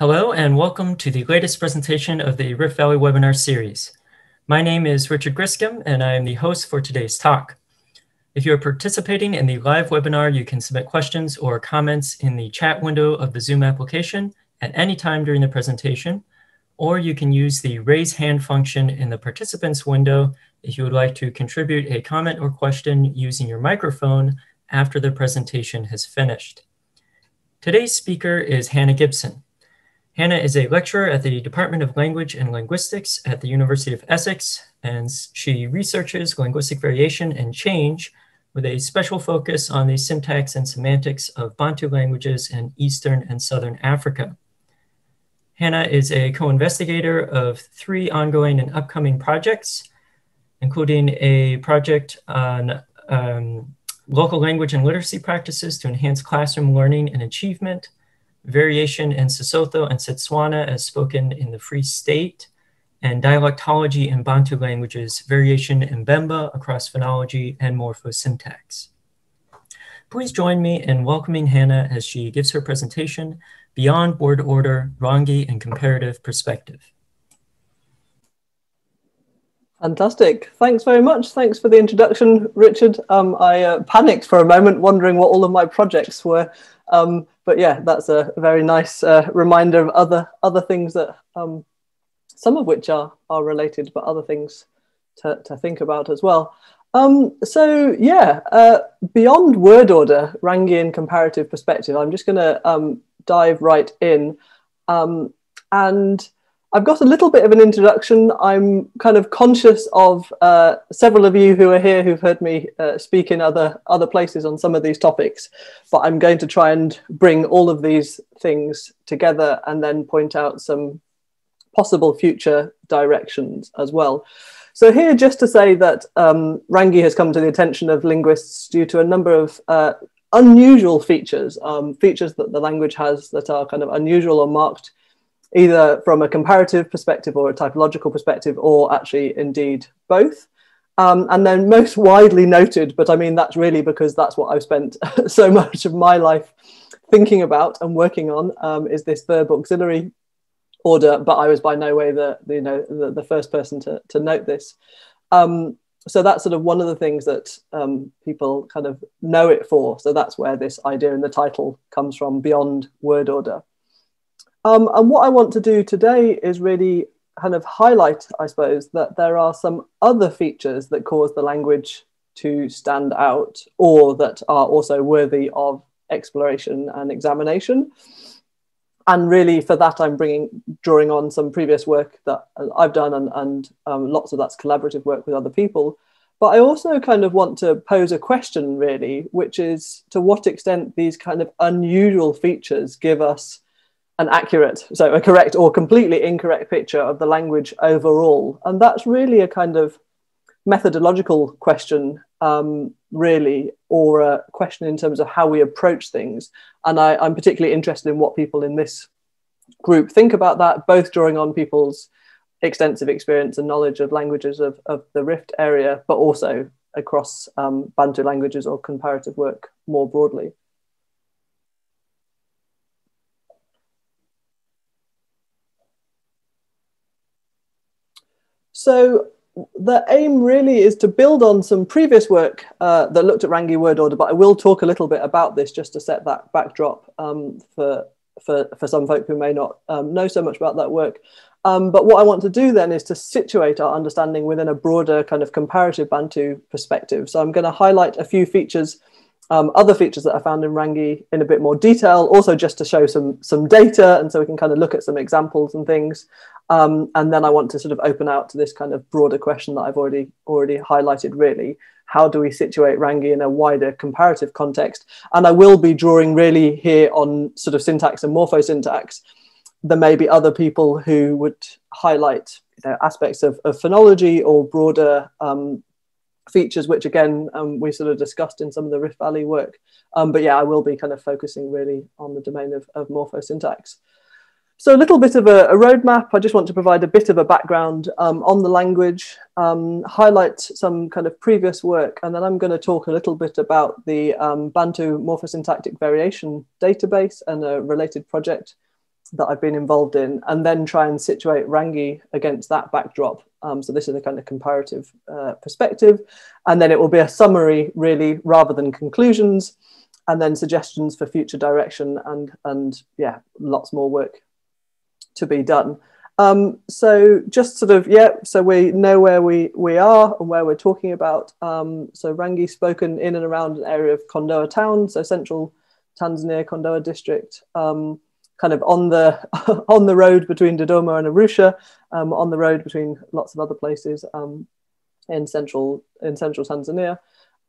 Hello and welcome to the latest presentation of the Rift Valley webinar series. My name is Richard Griscom and I am the host for today's talk. If you're participating in the live webinar, you can submit questions or comments in the chat window of the Zoom application at any time during the presentation, or you can use the raise hand function in the participants window if you would like to contribute a comment or question using your microphone after the presentation has finished. Today's speaker is Hannah Gibson. Hannah is a lecturer at the Department of Language and Linguistics at the University of Essex, and she researches linguistic variation and change with a special focus on the syntax and semantics of Bantu languages in Eastern and Southern Africa. Hannah is a co-investigator of three ongoing and upcoming projects, including a project on um, local language and literacy practices to enhance classroom learning and achievement, variation in Sesotho and Setswana as spoken in the Free State, and dialectology in Bantu languages, variation in Bemba across phonology and morphosyntax. Please join me in welcoming Hannah as she gives her presentation, Beyond Word Order, Rangi and Comparative Perspective. Fantastic. Thanks very much. Thanks for the introduction, Richard. Um, I uh, panicked for a moment, wondering what all of my projects were. Um, but yeah, that's a very nice uh, reminder of other other things that um, some of which are are related, but other things to, to think about as well. Um, so yeah, uh, beyond word order, Rangi in comparative perspective. I'm just going to um, dive right in, um, and I've got a little bit of an introduction. I'm kind of conscious of uh, several of you who are here who've heard me uh, speak in other other places on some of these topics, but I'm going to try and bring all of these things together and then point out some possible future directions as well. So here, just to say that um, Rangi has come to the attention of linguists due to a number of uh, unusual features, um, features that the language has that are kind of unusual or marked either from a comparative perspective or a typological perspective, or actually indeed both. Um, and then most widely noted, but I mean, that's really because that's what I've spent so much of my life thinking about and working on um, is this verb auxiliary order, but I was by no way the, you know, the, the, first person to, to note this. Um, so that's sort of one of the things that um, people kind of know it for. So that's where this idea in the title comes from, beyond word order. Um, and what I want to do today is really kind of highlight, I suppose, that there are some other features that cause the language to stand out or that are also worthy of exploration and examination. And really, for that, I'm bringing, drawing on some previous work that I've done, and, and um, lots of that's collaborative work with other people. But I also kind of want to pose a question, really, which is to what extent these kind of unusual features give us an accurate, so a correct or completely incorrect picture of the language overall. And that's really a kind of methodological question, um, really, or a question in terms of how we approach things. And I, I'm particularly interested in what people in this group think about that, both drawing on people's extensive experience and knowledge of languages of, of the Rift area, but also across um, Bantu languages or comparative work more broadly. So the aim really is to build on some previous work uh, that looked at Rangi word order, but I will talk a little bit about this just to set that backdrop um, for, for, for some folk who may not um, know so much about that work. Um, but what I want to do then is to situate our understanding within a broader kind of comparative Bantu perspective. So I'm going to highlight a few features um, other features that I found in Rangi in a bit more detail, also just to show some some data, and so we can kind of look at some examples and things. Um, and then I want to sort of open out to this kind of broader question that I've already already highlighted. Really, how do we situate Rangi in a wider comparative context? And I will be drawing really here on sort of syntax and morphosyntax. There may be other people who would highlight you know, aspects of, of phonology or broader um, features, which again um, we sort of discussed in some of the Rift Valley work. Um, but yeah, I will be kind of focusing really on the domain of, of morphosyntax. So a little bit of a, a, roadmap. I just want to provide a bit of a background um, on the language, um, highlight some kind of previous work, and then I'm going to talk a little bit about the um, Bantu morphosyntactic variation database and a related project that I've been involved in, and then try and situate Rangi against that backdrop. Um, so this is a kind of comparative uh, perspective, and then it will be a summary, really, rather than conclusions, and then suggestions for future direction, and and yeah, lots more work to be done. Um, so just sort of yeah, so we know where we we are and where we're talking about. Um, so Rangi spoken in and around an area of Kondoa town, so central Tanzania, Kondoa district. Um, kind of on the on the road between Dodoma and Arusha, um, on the road between lots of other places um, in central in central Tanzania.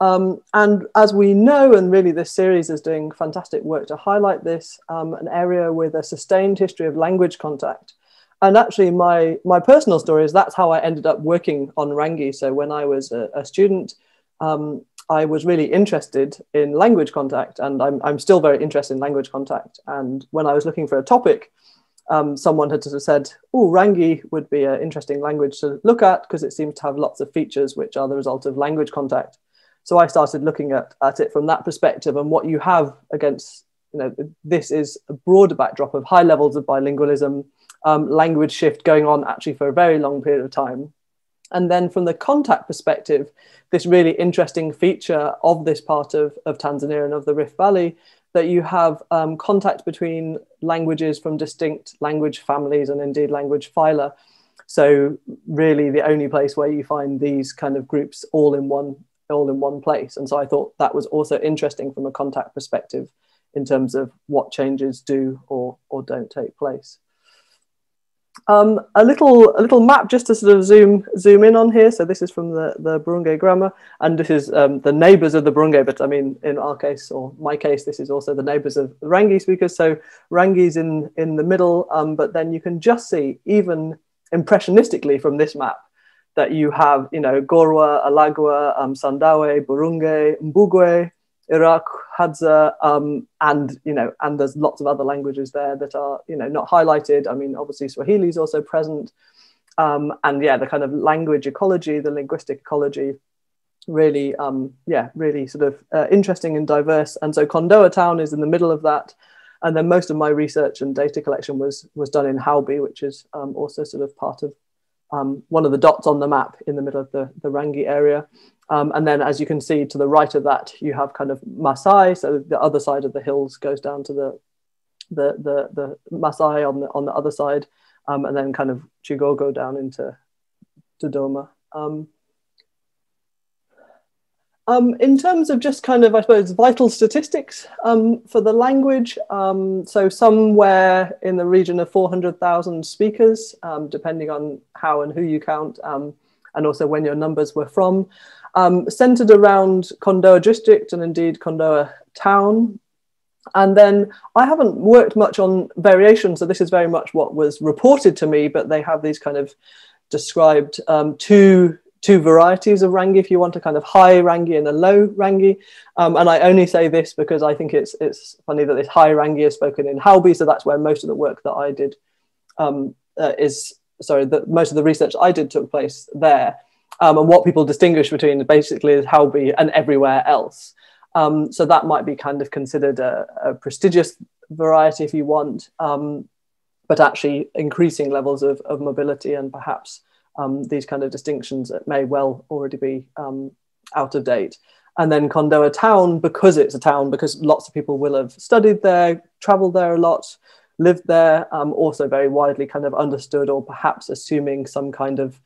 Um, and as we know, and really this series is doing fantastic work to highlight this, um, an area with a sustained history of language contact. And actually, my my personal story is that's how I ended up working on Rangi. So when I was a, a student, um, I was really interested in language contact, and I'm, I'm still very interested in language contact. And when I was looking for a topic, um, someone had sort of said, "Oh, Rangi would be an interesting language to look at because it seems to have lots of features which are the result of language contact." So I started looking at, at it from that perspective, and what you have against you know this is a broader backdrop of high levels of bilingualism, um, language shift going on actually for a very long period of time. And then from the contact perspective, this really interesting feature of this part of, of Tanzania and of the Rift Valley that you have um, contact between languages from distinct language families and indeed language phyla. So really the only place where you find these kind of groups all in one all in one place. And so I thought that was also interesting from a contact perspective in terms of what changes do or, or don't take place. Um, a little a little map just to sort of zoom zoom in on here. So this is from the the Burunge grammar, and this is um, the neighbours of the Burunge. But I mean, in our case or my case, this is also the neighbours of Rangi speakers. So Rangi's in in the middle, um, but then you can just see even impressionistically from this map that you have you know Gorwa, Alagwa, um, Sandawe, Burunge, Mbugwe, Iraqw, Hadza, um, and you know, and there's lots of other languages there that are you know not highlighted. I mean, obviously Swahili is also present, um, and yeah, the kind of language ecology, the linguistic ecology, really, um, yeah, really sort of uh, interesting and diverse. And so Kondoa town is in the middle of that, and then most of my research and data collection was was done in Haubi, which is um, also sort of part of um, one of the dots on the map in the middle of the, the Rangi area. Um, and then as you can see to the right of that, you have kind of Masai. So the other side of the hills goes down to the, the, the, the Masai on the, on the other side. Um, and then kind of Chigogo down into Dodoma. Um, um, in terms of just kind of, I suppose, vital statistics um, for the language, um, so somewhere in the region of 400,000 speakers, um, depending on how and who you count, um, and also when your numbers were from, um, centered around Kondoa district and indeed Kondoa town. And then I haven't worked much on variation, so this is very much what was reported to me, but they have these kind of described two two varieties of rangi if you want a kind of high rangi and a low rangi. Um, and i only say this because i think it's it's funny that this high rangi is spoken in haubi so that's where most of the work that i did um, uh, is sorry that most of the research i did took place there. Um, and what people distinguish between basically is haubi and everywhere else. Um, so that might be kind of considered a, a prestigious variety if you want um, but actually increasing levels of, of mobility and perhaps um, these kind of distinctions may well already be um, out of date. And then Kondoa town, because it's a town, because lots of people will have studied there, traveled there a lot, lived there, um, also very widely kind of understood, or perhaps assuming some kind of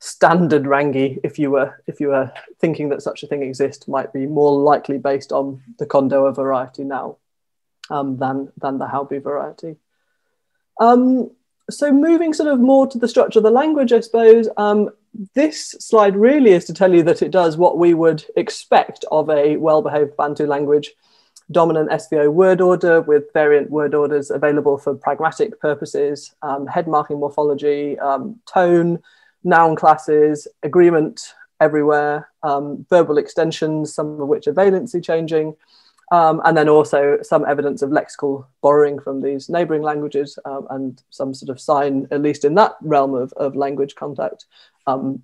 standard rangi, if you were if you were thinking that such a thing exists, might be more likely based on the Kondoa variety now um, than than the Haubi variety. Um, so moving sort of more to the structure of the language, I suppose, um, this slide really is to tell you that it does what we would expect of a well-behaved Bantu language, dominant SVO word order with variant word orders available for pragmatic purposes, um, head marking morphology, um, tone, noun classes, agreement everywhere, um, verbal extensions, some of which are valency changing, um, and then also some evidence of lexical borrowing from these neighboring languages um, and some sort of sign, at least in that realm of, of language contact, um,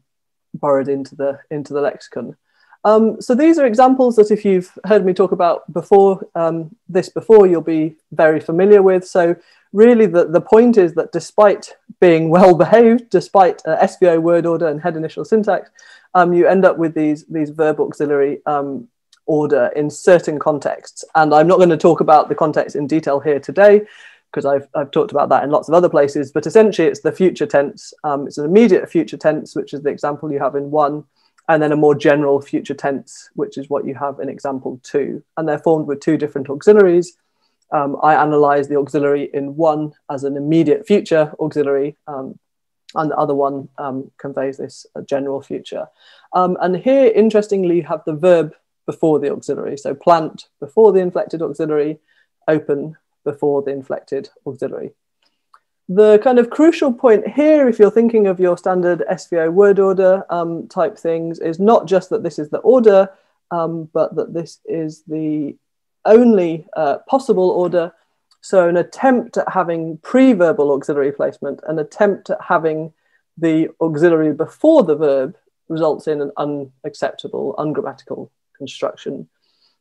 borrowed into the, into the lexicon. Um, so these are examples that if you've heard me talk about before, um, this before, you'll be very familiar with. So really the, the point is that despite being well behaved, despite uh, SVO word order and head initial syntax, um, you end up with these, these verb auxiliary order in certain contexts. And I'm not going to talk about the context in detail here today because I've, I've talked about that in lots of other places, but essentially it's the future tense. Um, it's an immediate future tense, which is the example you have in one, and then a more general future tense, which is what you have in example two. And they're formed with two different auxiliaries. Um, I analyze the auxiliary in one as an immediate future auxiliary, um, and the other one um, conveys this uh, general future. Um, and here, interestingly, you have the verb before the auxiliary. So plant before the inflected auxiliary, open before the inflected auxiliary. The kind of crucial point here, if you're thinking of your standard SVO word order um, type things, is not just that this is the order, um, but that this is the only uh, possible order. So an attempt at having pre-verbal auxiliary placement, an attempt at having the auxiliary before the verb results in an unacceptable, ungrammatical construction.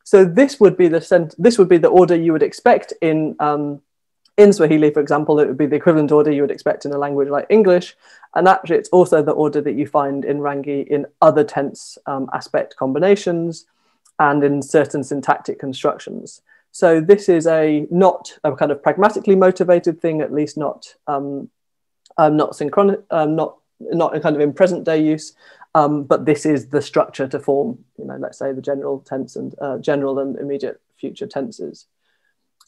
So this would be the cent- this would be the order you would expect in um, in Swahili, for example. It would be the equivalent order you would expect in a language like English, and actually, it's also the order that you find in Rangi in other tense um, aspect combinations and in certain syntactic constructions. So this is a not a kind of pragmatically motivated thing, at least not um, um, not synchronous, um, not not kind of in present day use, um, but this is the structure to form, you know, let's say the general tense and uh, general and immediate future tenses.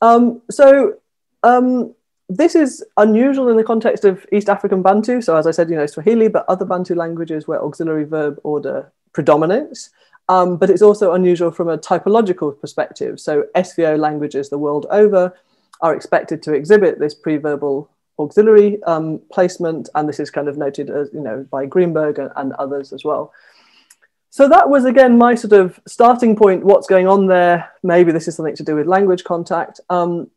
Um, so um, this is unusual in the context of East African Bantu. So as I said, you know, Swahili, but other Bantu languages where auxiliary verb order predominates. Um, but it's also unusual from a typological perspective. So SVO languages the world over are expected to exhibit this preverbal auxiliary um, placement, and this is kind of noted as you know by Greenberg and, and, others as well. So that was again my sort of starting point. What's going on there? Maybe this is something to do with language contact. Um,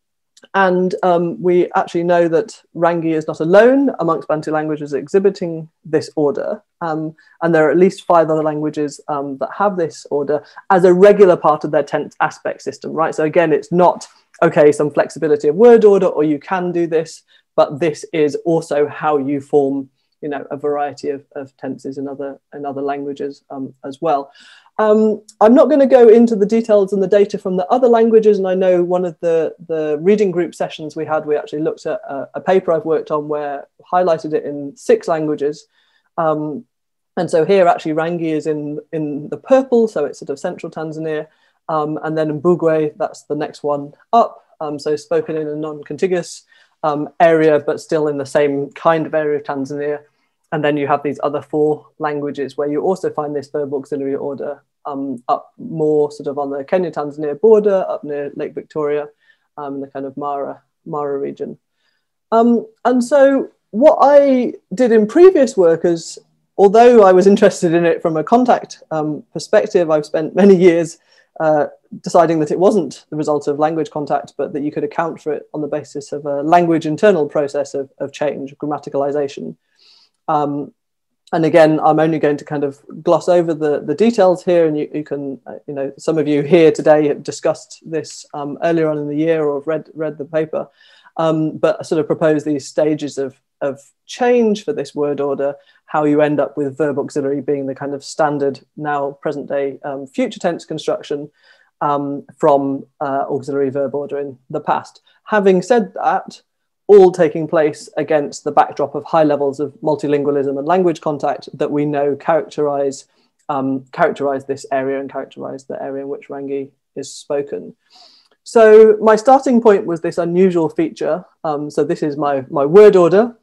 and um, we actually know that Rangi is not alone amongst Bantu languages exhibiting this order. Um, and there are at least five other languages um, that have this order as a regular part of their tense aspect system, right? So again, it's not, okay, some flexibility of word order, or you can do this but this is also how you form you know a variety of, of tenses in other in other languages um, as well. Um, I'm not going to go into the details and the data from the other languages. And I know one of the the reading group sessions we had we actually looked at a, a paper I've worked on where highlighted it in six languages. Um, and so here actually Rangi is in in the purple so it's sort of central Tanzania. Um, and then in Mbugwe that's the next one up. Um, so spoken in a non-contiguous um, area, but still in the same kind of area of Tanzania. And then you have these other four languages where you also find this verb auxiliary order um, up more sort of on the Kenya Tanzania border, up near Lake Victoria, um, the kind of Mara, Mara region. Um, and so, what I did in previous work is, although I was interested in it from a contact um, perspective, I've spent many years uh, deciding that it wasn't the result of language contact, but that you could account for it on the basis of a language internal process of, of change, grammaticalization. Um, and again, I'm only going to kind of gloss over the, the details here, and you, you can, uh, you know, some of you here today have discussed this um, earlier on in the year or have read, read the paper, um, but I sort of propose these stages of, of change for this word order how you end up with verb auxiliary being the kind of standard now present day um, future tense construction um, from uh, auxiliary verb order in the past. Having said that, all taking place against the backdrop of high levels of multilingualism and language contact that we know characterize um, characterize this area and characterize the area in which Rangi is spoken. So my starting point was this unusual feature. Um, so this is my, my word order.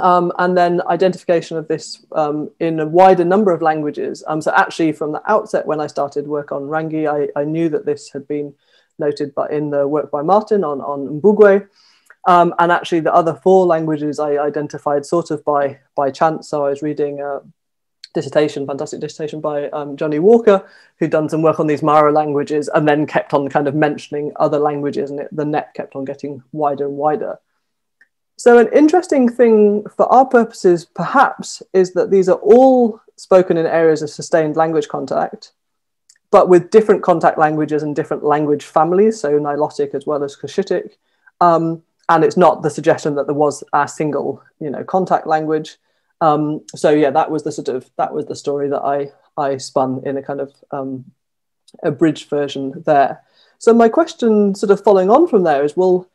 Um, and then identification of this um, in a wider number of languages. Um, so actually from the outset when I started work on Rangi, I, I knew that this had been noted but in the work by Martin on, on Mbugwe. Um, and actually the other four languages I identified sort of by, by chance. So I was reading a dissertation, fantastic dissertation by um, Johnny Walker, who'd done some work on these Mara languages and then kept on kind of mentioning other languages and it, the net kept on getting wider and wider. So, an interesting thing for our purposes, perhaps, is that these are all spoken in areas of sustained language contact, but with different contact languages and different language families, so Nilotic as well as Cushitic. Um, and it's not the suggestion that there was a single, you know, contact language. Um, so yeah, that was the sort of that was the story that I I spun in a kind of um, abridged version there. So my question, sort of following on from there, is well,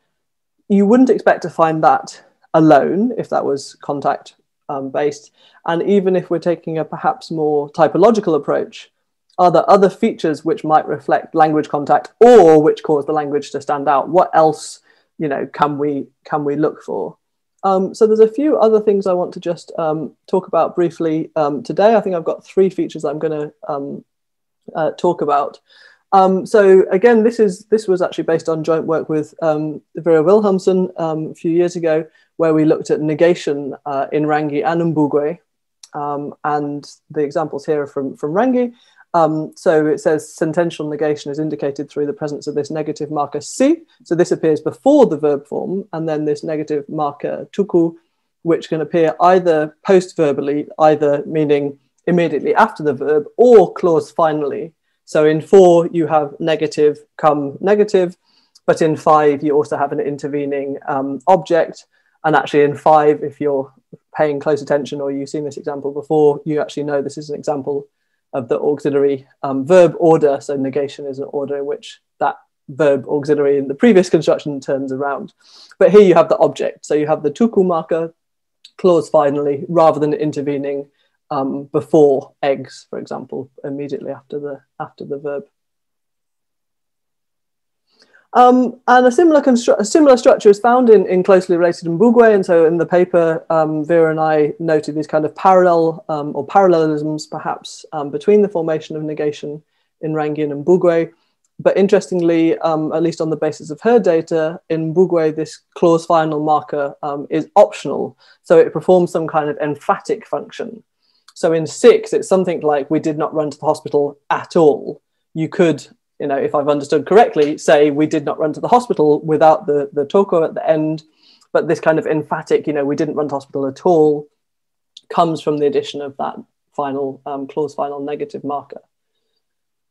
you wouldn't expect to find that alone if that was contact um, based, and even if we're taking a perhaps more typological approach, are there other features which might reflect language contact or which cause the language to stand out? What else, you know, can we can we look for? Um, so there's a few other things I want to just um, talk about briefly um, today. I think I've got three features I'm going to um, uh, talk about. Um, so again, this is this was actually based on joint work with um, Vera Wilhelmsen a few years ago, where we looked at negation uh, in Rangi and Mbugwe. and the examples here are from, from Rangi. Um, so it says sentential negation is indicated through the presence of this negative marker si. So this appears before the verb form, and then this negative marker tuku, which can appear either post-verbally, either meaning immediately after the verb, or clause finally. So in four, you have negative come negative, but in five, you also have an intervening um, object. And actually in five, if you're paying close attention or you've seen this example before, you actually know this is an example of the auxiliary um, verb order. So negation is an order in which that verb auxiliary in the previous construction turns around. But here you have the object. So you have the tuku marker clause finally, rather than intervening um, before eggs, for example, immediately after the after the verb. Um, and a similar, a similar structure is found in, in closely related Mbugwe. And so in the paper, um, Vera and I noted these kind of parallel um, or parallelisms perhaps um, between the formation of negation in Rangian and Mbugwe. But interestingly, um, at least on the basis of her data, in Mbugwe, this clause final marker um, is optional. So it performs some kind of emphatic function. So in six, it's something like we did not run to the hospital at all. You could you know, if I've understood correctly, say we did not run to the hospital without the, the toko at the end, but this kind of emphatic, you know, we didn't run to hospital at all, comes from the addition of that final um, clause final negative marker.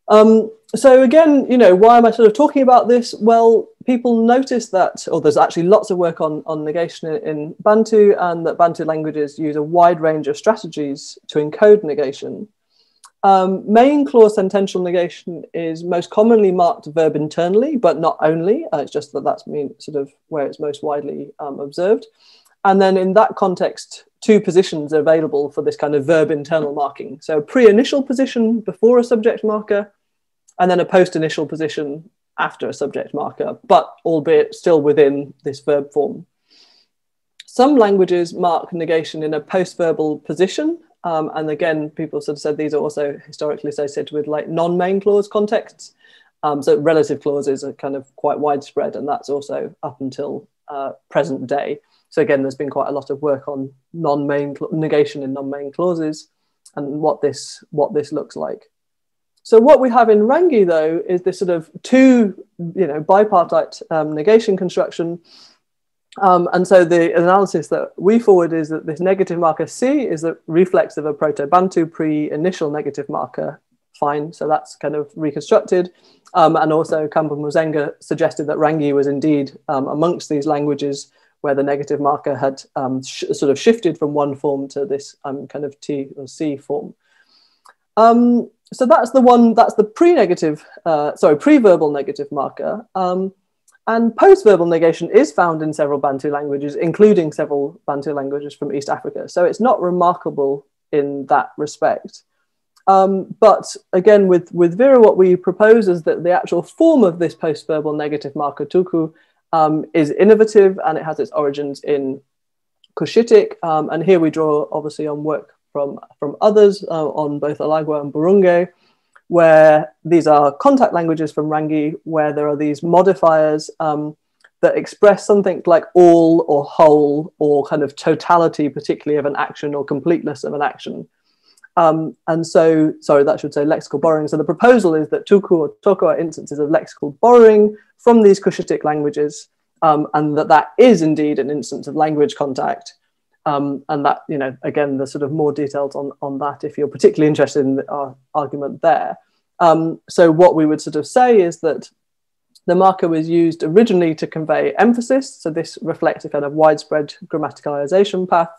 Um, so again, you know, why am I sort of talking about this? Well, people notice that, or there's actually lots of work on, on negation in, Bantu, and that Bantu languages use a wide range of strategies to encode negation. Um, main clause sentential negation is most commonly marked verb internally, but not only. Uh, it's just that that's mean, sort of where it's most widely um, observed. And then in that context, two positions are available for this kind of verb internal marking. So pre-initial position before a subject marker, and then a post-initial position after a subject marker, but albeit still within this verb form. Some languages mark negation in a post-verbal position, um, and again, people sort of said these are also historically associated with like non-main clause contexts. Um, so relative clauses are kind of quite widespread, and that's also up until uh, present day. So again, there's been quite a lot of work on non-main negation in non-main clauses and what this what this looks like. So what we have in Rangi though is this sort of two, you know, bipartite um, negation construction um, and so the analysis that we forward is that this negative marker si is a reflex of a Proto-Bantu pre-initial negative marker. Fine, so that's kind of reconstructed. Um, and also Kamba Muzenga suggested that Rangi was indeed um, amongst these languages where the negative marker had um, sort of shifted from one form to this um, kind of T or C form. Um, so that's the one, that's the pre-negative, uh, sorry, pre-verbal negative marker. Um, and post-verbal negation is found in several Bantu languages, including several Bantu languages from East Africa. So it's not remarkable in that respect. Um, but again, with, with Vera, what we propose is that the actual form of this post-verbal negative marker tuku um, is innovative and it has its origins in Cushitic. Um, and here we draw obviously on work from, from others uh, on both Alagwa and Burunge where these are contact languages from Rangi, where there are these modifiers um, that express something like all or whole or kind of totality, particularly of an action or completeness of an action. Um, and so, sorry, that should say lexical borrowing. So the proposal is that tuku or toko are instances of lexical borrowing from these Cushitic languages, um, and that that is indeed an instance of language contact. Um, and that, you know, again, the sort of more details on, on that if you're particularly interested in our argument there. Um, so what we would sort of say is that The marker was used originally to convey emphasis, so this reflects a kind of widespread grammaticalization path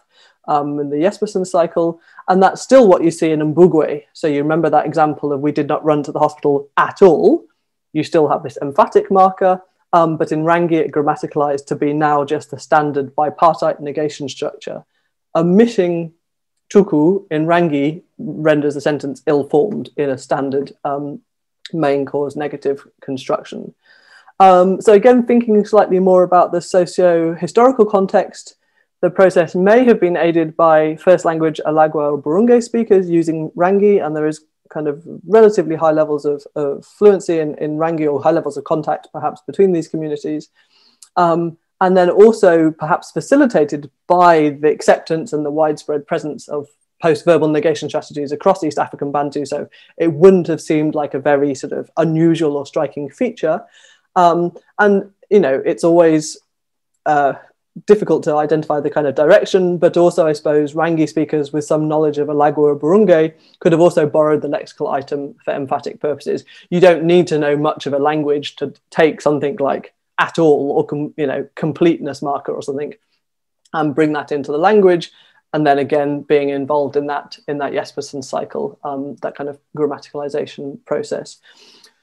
um, in the Jespersen cycle, and that's still what you see in Mbugwe. So you remember that example of we did not run to the hospital at all. You still have this emphatic marker, um, but in Rangi it grammaticalized to be now just a standard bipartite negation structure. Omitting tuku in Rangi renders the sentence ill-formed in a standard um, main cause negative construction. Um, so again, thinking slightly more about the socio-historical context, the process may have been aided by first language Alagwa or Burunge speakers using Rangi, and there is kind of relatively high levels of, of fluency in, in Rangi or high levels of contact perhaps between these communities. Um, and then also perhaps facilitated by the acceptance and the widespread presence of post-verbal negation strategies across East African Bantu. So it wouldn't have seemed like a very sort of unusual or striking feature. Um, and you know, it's always uh, difficult to identify the kind of direction, but also I suppose Rangi speakers with some knowledge of Alagwa or Burunge could have also borrowed the lexical item for emphatic purposes. You don't need to know much of a language to take something like at all or com- you know completeness marker or something and bring that into the language and then again being involved in that in that Jespersen cycle, um, that kind of grammaticalization process.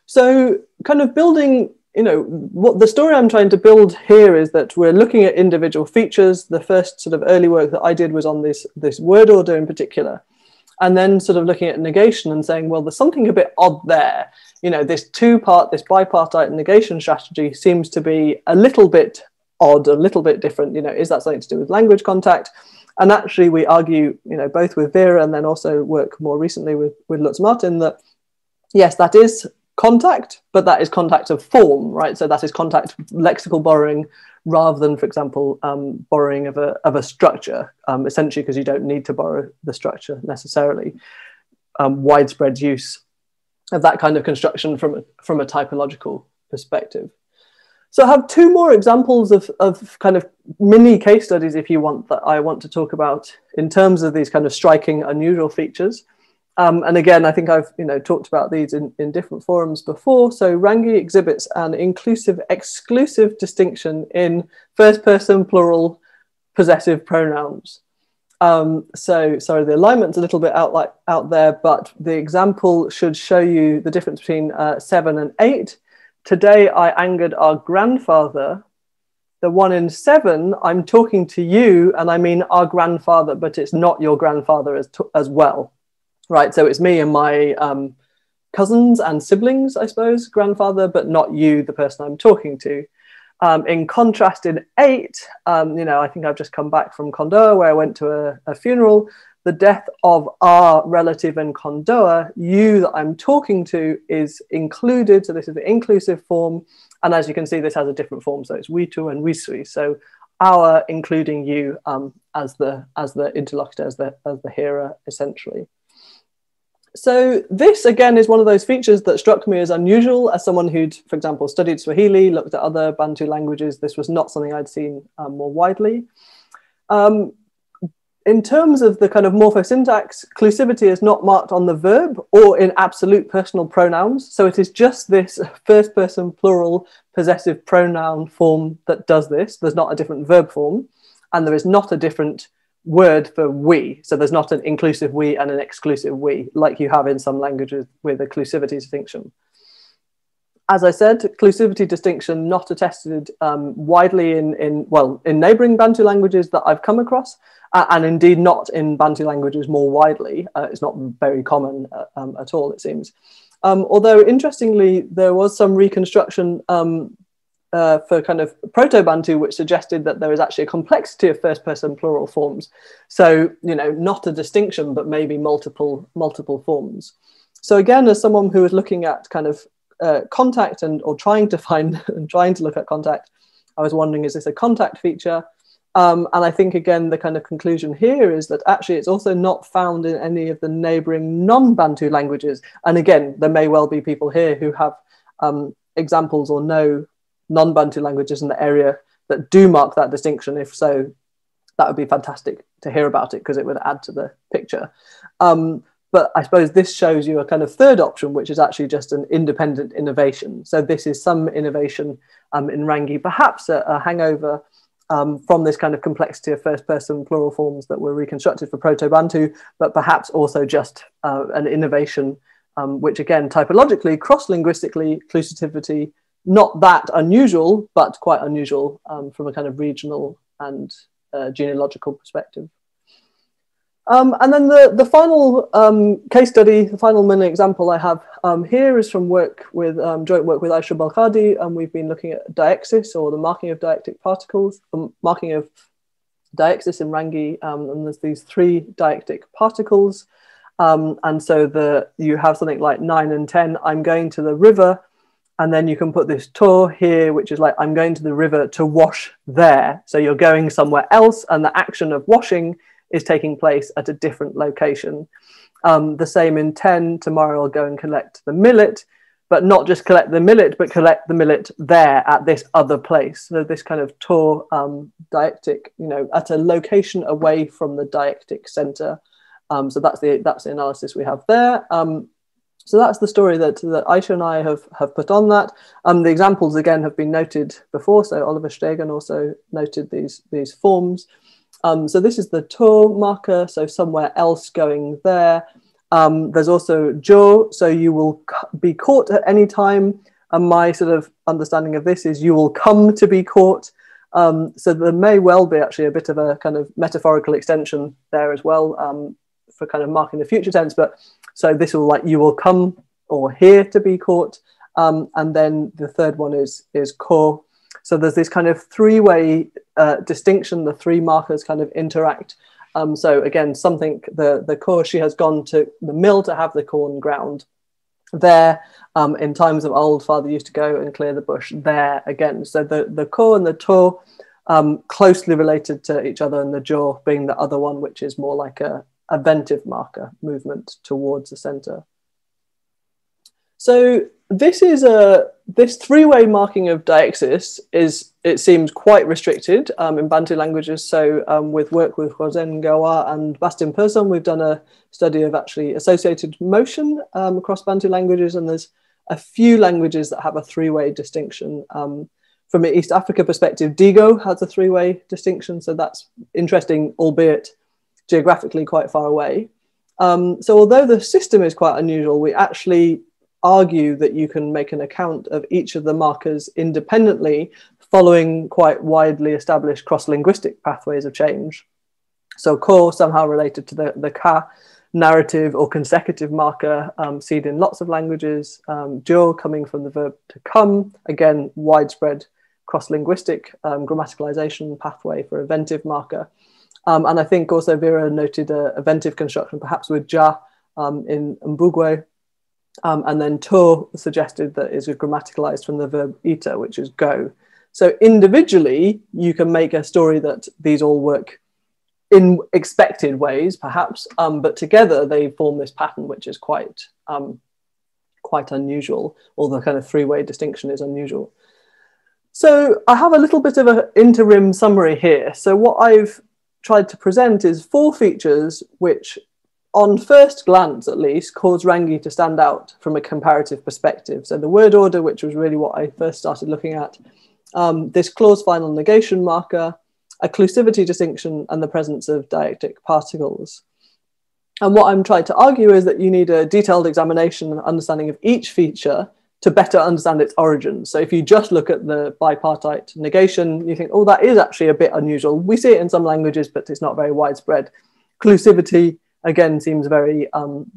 So kind of building, you know, what the story I'm trying to build here is that we're looking at individual features. The first sort of early work that I did was on this this word order in particular, and then sort of looking at negation and saying, well, there's something a bit odd there. You know, this two-part, this bipartite negation strategy seems to be a little bit odd, a little bit different. You know, is that something to do with language contact? And actually, we argue, you know, both with Vera and then also work more recently with, with Lutz Marten that yes, that is contact, but that is contact of form, right? So that is contact lexical borrowing rather than, for example, um, borrowing of a, of a structure, um, essentially because you don't need to borrow the structure necessarily. Um, widespread use of that kind of construction from a, from a typological perspective. So I have two more examples of, of kind of mini case studies, if you want, that I want to talk about in terms of these kind of striking, unusual features. Um, and again, I think I've you know talked about these in, in different forums before. So Rangi exhibits an inclusive, exclusive distinction in first person plural possessive pronouns. Um, so sorry, the alignment's a little bit out like out there, but the example should show you the difference between uh, seven and eight. Today I angered our grandfather. The one in seven, I'm talking to you, and I mean our grandfather, but it's not your grandfather as, as well, right? So it's me and my um, cousins and siblings, I suppose, grandfather, but not you, the person I'm talking to. Um, in contrast, in eight, um, you know, I think I've just come back from Kondoa where I went to a, a funeral the death of our relative in Kondoa, you that I'm talking to is included. So this is the inclusive form. And as you can see, this has a different form. So it's we two and we sui. So our including you um, as the as the interlocutor, as the as the hearer, essentially. So this again is one of those features that struck me as unusual as someone who'd, for example, studied Swahili, looked at other Bantu languages. This was not something I'd seen um, more widely. Um, in terms of the kind of morphosyntax, clusivity is not marked on the verb or in absolute personal pronouns. So it is just this first person plural possessive pronoun form that does this. There's not a different verb form, and there is not a different word for we. So there's not an inclusive we and an exclusive we, like you have in some languages with a clusivity distinction as I said, clusivity distinction not attested um, widely in, in, well, in neighboring Bantu languages that I've come across, uh, and indeed not in Bantu languages more widely. Uh, it's not very common uh, um, at all, it seems. Um, although, interestingly, there was some reconstruction um, uh, for kind of Proto-Bantu, which suggested that there is actually a complexity of first-person plural forms. So, you know, not a distinction, but maybe multiple, multiple forms. So again, as someone who is looking at kind of uh, contact and or trying to find and trying to look at contact, I was wondering, is this a contact feature? Um, and I think again, the kind of conclusion here is that actually it's also not found in any of the neighboring non-Bantu languages. And again, there may well be people here who have um, examples or know non-Bantu languages in the area that do mark that distinction. If so, that would be fantastic to hear about it because it would add to the picture. Um, but I suppose this shows you a kind of third option, which is actually just an independent innovation. So this is some innovation um, in Rangi, perhaps a, a hangover um, from this kind of complexity of first person plural forms that were reconstructed for Proto Bantu, but perhaps also just uh, an innovation, um, which again, typologically, cross linguistically, inclusivity, not that unusual, but quite unusual um, from a kind of regional and uh, genealogical perspective. Um, and then the, the final um, case study, the final mini example I have um, here is from work with um, joint work with Aisha Balkhadi, and we've been looking at deixis or the marking of deictic particles, the marking of deixis in Rangi, um, and there's these three deictic particles. and so the you have something like nine and 10, I'm going to the river, and then you can put this tour here, which is like, I'm going to the river to wash there. So you're going somewhere else, and the action of washing is taking place at a different location. Um, the same in 10, tomorrow I'll go and collect the millet, but not just collect the millet, but collect the millet there at this other place. So this kind of tour um, deictic, you know, at a location away from the deictic center. Um, so that's the that's the analysis we have there. Um, so that's the story that, that Aisha and I have, have put on that. Um, the examples again have been noted before. So Oliver Stegen also noted these, these forms. Um, so this is the to marker, so somewhere else going there. Um, there's also jo, so you will be caught at any time. And my sort of understanding of this is you will come to be caught. Um, so there may well be actually a bit of a kind of metaphorical extension there as well um, for kind of marking the future tense. But so this will like you will come or here to be caught. Um, and then the third one is is ko, so there's this kind of three-way uh, distinction. The three markers kind of interact. Um, so again, something the the core she has gone to the mill to have the corn ground. There, um, in times of old, father used to go and clear the bush. There again. So the the core and the to um, closely related to each other, and the jaw being the other one, which is more like a, a ventive marker movement towards the center. So this is a this three-way marking of deixis is it seems quite restricted um, in Bantu languages. So um, with work with Rozenn Guérois and Bastian Persohn, we've done a study of actually associated motion um, across Bantu languages, and there's a few languages that have a three-way distinction. Um, from an East Africa perspective, Digo has a three-way distinction, so that's interesting, albeit geographically quite far away. Um, so although the system is quite unusual, we actually argue that you can make an account of each of the markers independently following quite widely established cross-linguistic pathways of change. So core somehow related to the, the ka narrative or consecutive marker um, seen in lots of languages. Um, jo coming from the verb to come, again, widespread cross-linguistic um, grammaticalization pathway for a ventive marker. Um, and I think also Vera noted a, a ventive construction, perhaps with ja um, in Mbugwe, um, and then to suggested that is grammaticalized from the verb ita, which is go. So individually, you can make a story that these all work in expected ways, perhaps, um, but together they form this pattern, which is quite um, quite unusual. Or the kind of three-way distinction is unusual. So I have a little bit of an interim summary here. So what I've tried to present is four features which on first glance at least, cause Rangi to stand out from a comparative perspective. So the word order, which was really what I first started looking at, um, this clause final negation marker, occlusivity distinction, and the presence of deictic particles. And what I'm trying to argue is that you need a detailed examination and understanding of each feature to better understand its origins. So if you just look at the bipartite negation, you think, oh, that is actually a bit unusual. We see it in some languages, but it's not very widespread. Occlusivity again seems very um,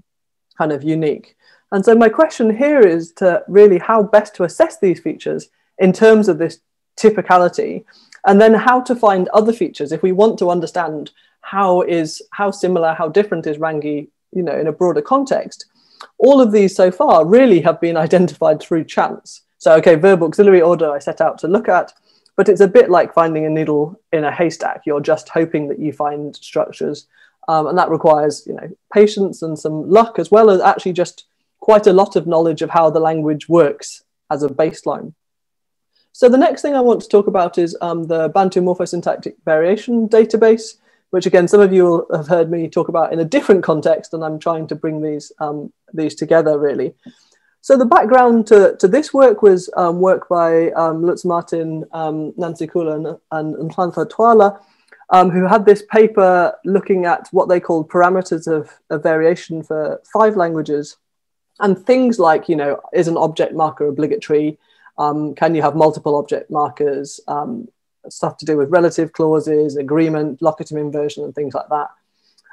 kind of unique. And so my question here is to really how best to assess these features in terms of this typicality, and then how to find other features if we want to understand how is how similar, how different is Rangi, you know, in a broader context. All of these so far really have been identified through chance. So, okay, verb auxiliary order I set out to look at, but it's a bit like finding a needle in a haystack. You're just hoping that you find structures um, and that requires you know patience and some luck as well as actually just quite a lot of knowledge of how the language works as a baseline. So the next thing I want to talk about is um, the Bantu morphosyntactic variation database, which again, some of you will have heard me talk about in a different context, and I'm trying to bring these, um, these together really. So the background to, to this work was um, work by um, Lutz Marten, um, Nancy Kula, and, and Francois Toile, um, who had this paper looking at what they called parameters of, of variation for five languages and things like, you know, is an object marker obligatory? Um, can you have multiple object markers? Um, stuff to do with relative clauses, agreement, locative inversion, and things like that.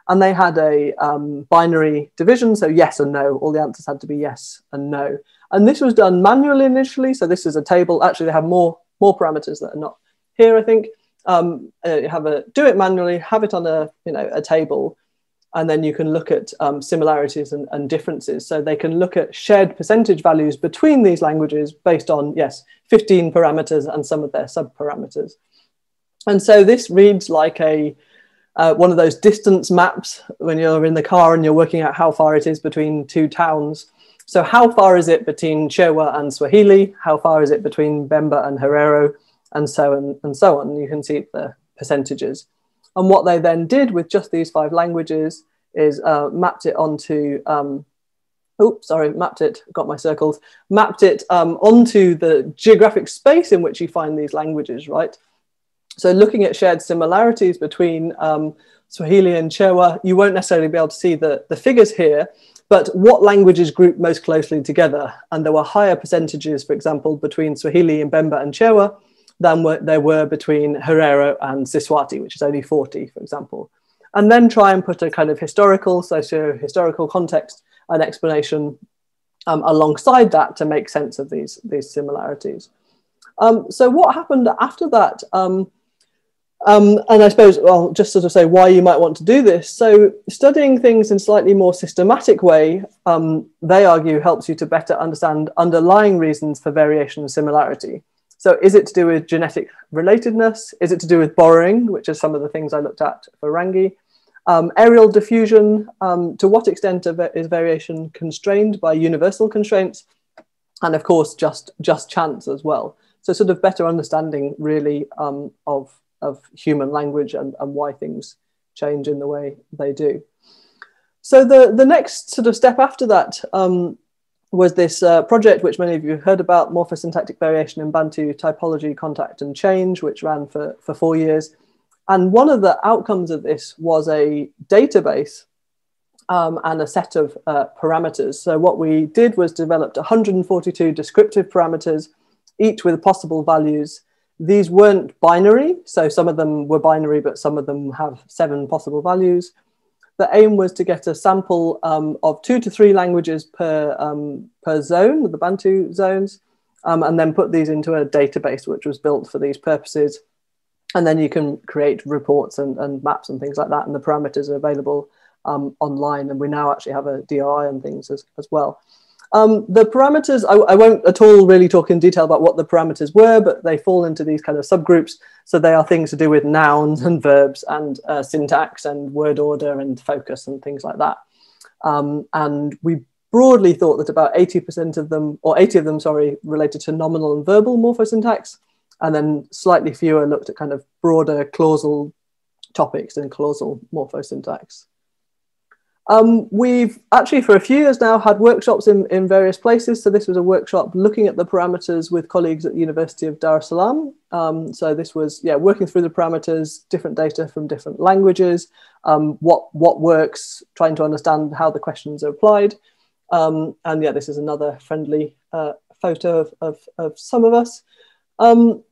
And they had a um, binary division, so yes and no. All the answers had to be yes and no. And this was done manually initially. So this is a table. Actually, they have more more parameters that are not here, I think. Um, uh, have a do it manually, have it on a you know a table, and then you can look at um, similarities and, and, differences. So they can look at shared percentage values between these languages based on, yes, 15 parameters and some of their subparameters. And so this reads like a uh, one of those distance maps when you're in the car and you're working out how far it is between two towns. So how far is it between Chewa and Swahili? How far is it between Bemba and Herero? And so on and so on. You can see the percentages. And what they then did with just these five languages is uh, mapped it onto, um, oops, sorry, mapped it, got my circles, mapped it um, onto the geographic space in which you find these languages, right? So looking at shared similarities between um, Swahili and Chewa, you won't necessarily be able to see the, the figures here, but what languages group most closely together? And there were higher percentages, for example, between Swahili and Bemba and Chewa than were, there were between Herero and Siswati, which is only 40, for example. And then try and put a kind of historical, socio-historical context and explanation um, alongside that to make sense of these, these similarities. Um, so what happened after that? Um, um, and I suppose, well, just sort of say why you might want to do this. So studying things in slightly more systematic way, um, they argue helps you to better understand underlying reasons for variation and similarity. So is it to do with genetic relatedness? Is it to do with borrowing, which is some of the things I looked at for Rangi? Um, areal diffusion, um, to what extent is variation constrained by universal constraints? And of course, just, just chance as well. So sort of better understanding really um, of, of human language and, and why things change in the way they do. So the, the next sort of step after that um, was this uh, project, which many of you heard about, morphosyntactic variation in Bantu typology, contact and change, which ran for, for four years. And one of the outcomes of this was a database um, and a set of uh, parameters. So what we did was developed 142 descriptive parameters, each with possible values. These weren't binary, so some of them were binary, but some of them have seven possible values the aim was to get a sample um, of two to three languages per, um, per zone, the Bantu zones, um, and then put these into a database which was built for these purposes. And then you can create reports and, and maps and things like that, and the parameters are available um, online. And we now actually have a DOI and things as, as well. Um, the parameters, I, I, won't at all really talk in detail about what the parameters were, but they fall into these kind of subgroups. So they are things to do with nouns and verbs and uh, syntax and word order and focus and things like that. Um, and we broadly thought that about 80% of them, or 80 of them, sorry, related to nominal and verbal morphosyntax. And then slightly fewer looked at kind of broader clausal topics and clausal morphosyntax. Um, we've actually for a few years now had workshops in, in various places. So this was a workshop looking at the parameters with colleagues at the University of Dar es Salaam. Um, so this was yeah working through the parameters, different data from different languages, um, what what works, trying to understand how the questions are applied. Um, and yeah, this is another friendly uh, photo of, of, of, some of us. Um,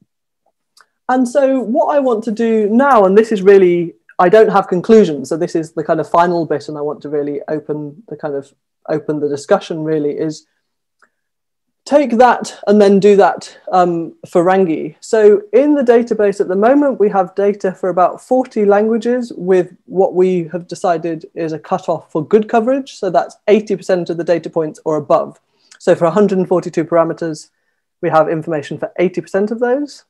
and so what I want to do now, and this is really I don't have conclusions. So this is the kind of final bit, and I want to really open the kind of open the discussion. Really is take that and then do that um, for Rangi. So in the database at the moment, we have data for about 40 languages with what we have decided is a cutoff for good coverage. So that's 80% of the data points or above. So for 142 parameters, we have information for 80% of those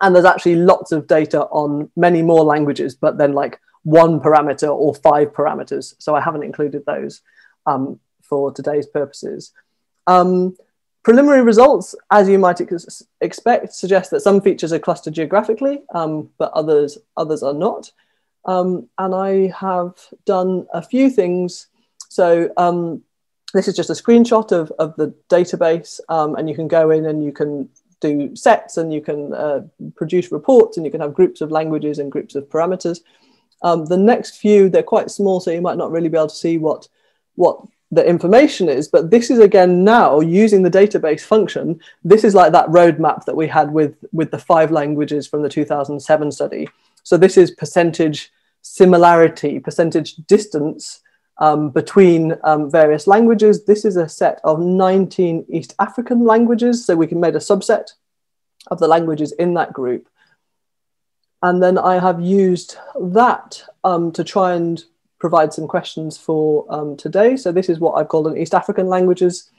and there's actually lots of data on many more languages, but then like one parameter or five parameters. So I haven't included those um, for today's purposes. Um, preliminary results, as you might ex expect, suggest that some features are clustered geographically, um, but others, others are not. Um, and I have done a few things. So um, this is just a screenshot of, of the database um, and you can go in and you can do sets and you can uh, produce reports and you can have groups of languages and groups of parameters. Um, the next few, they're quite small, so you might not really be able to see what, what the information is, but this is again now using the database function. This is like that roadmap that we had with, with the five languages from the 2007 study. So this is percentage similarity, percentage distance um, between um, various languages. This is a set of 19 East African languages. So we can make a subset of the languages in that group. And then I have used that um, to try and provide some questions for um, today. So this is what I've called an East African languages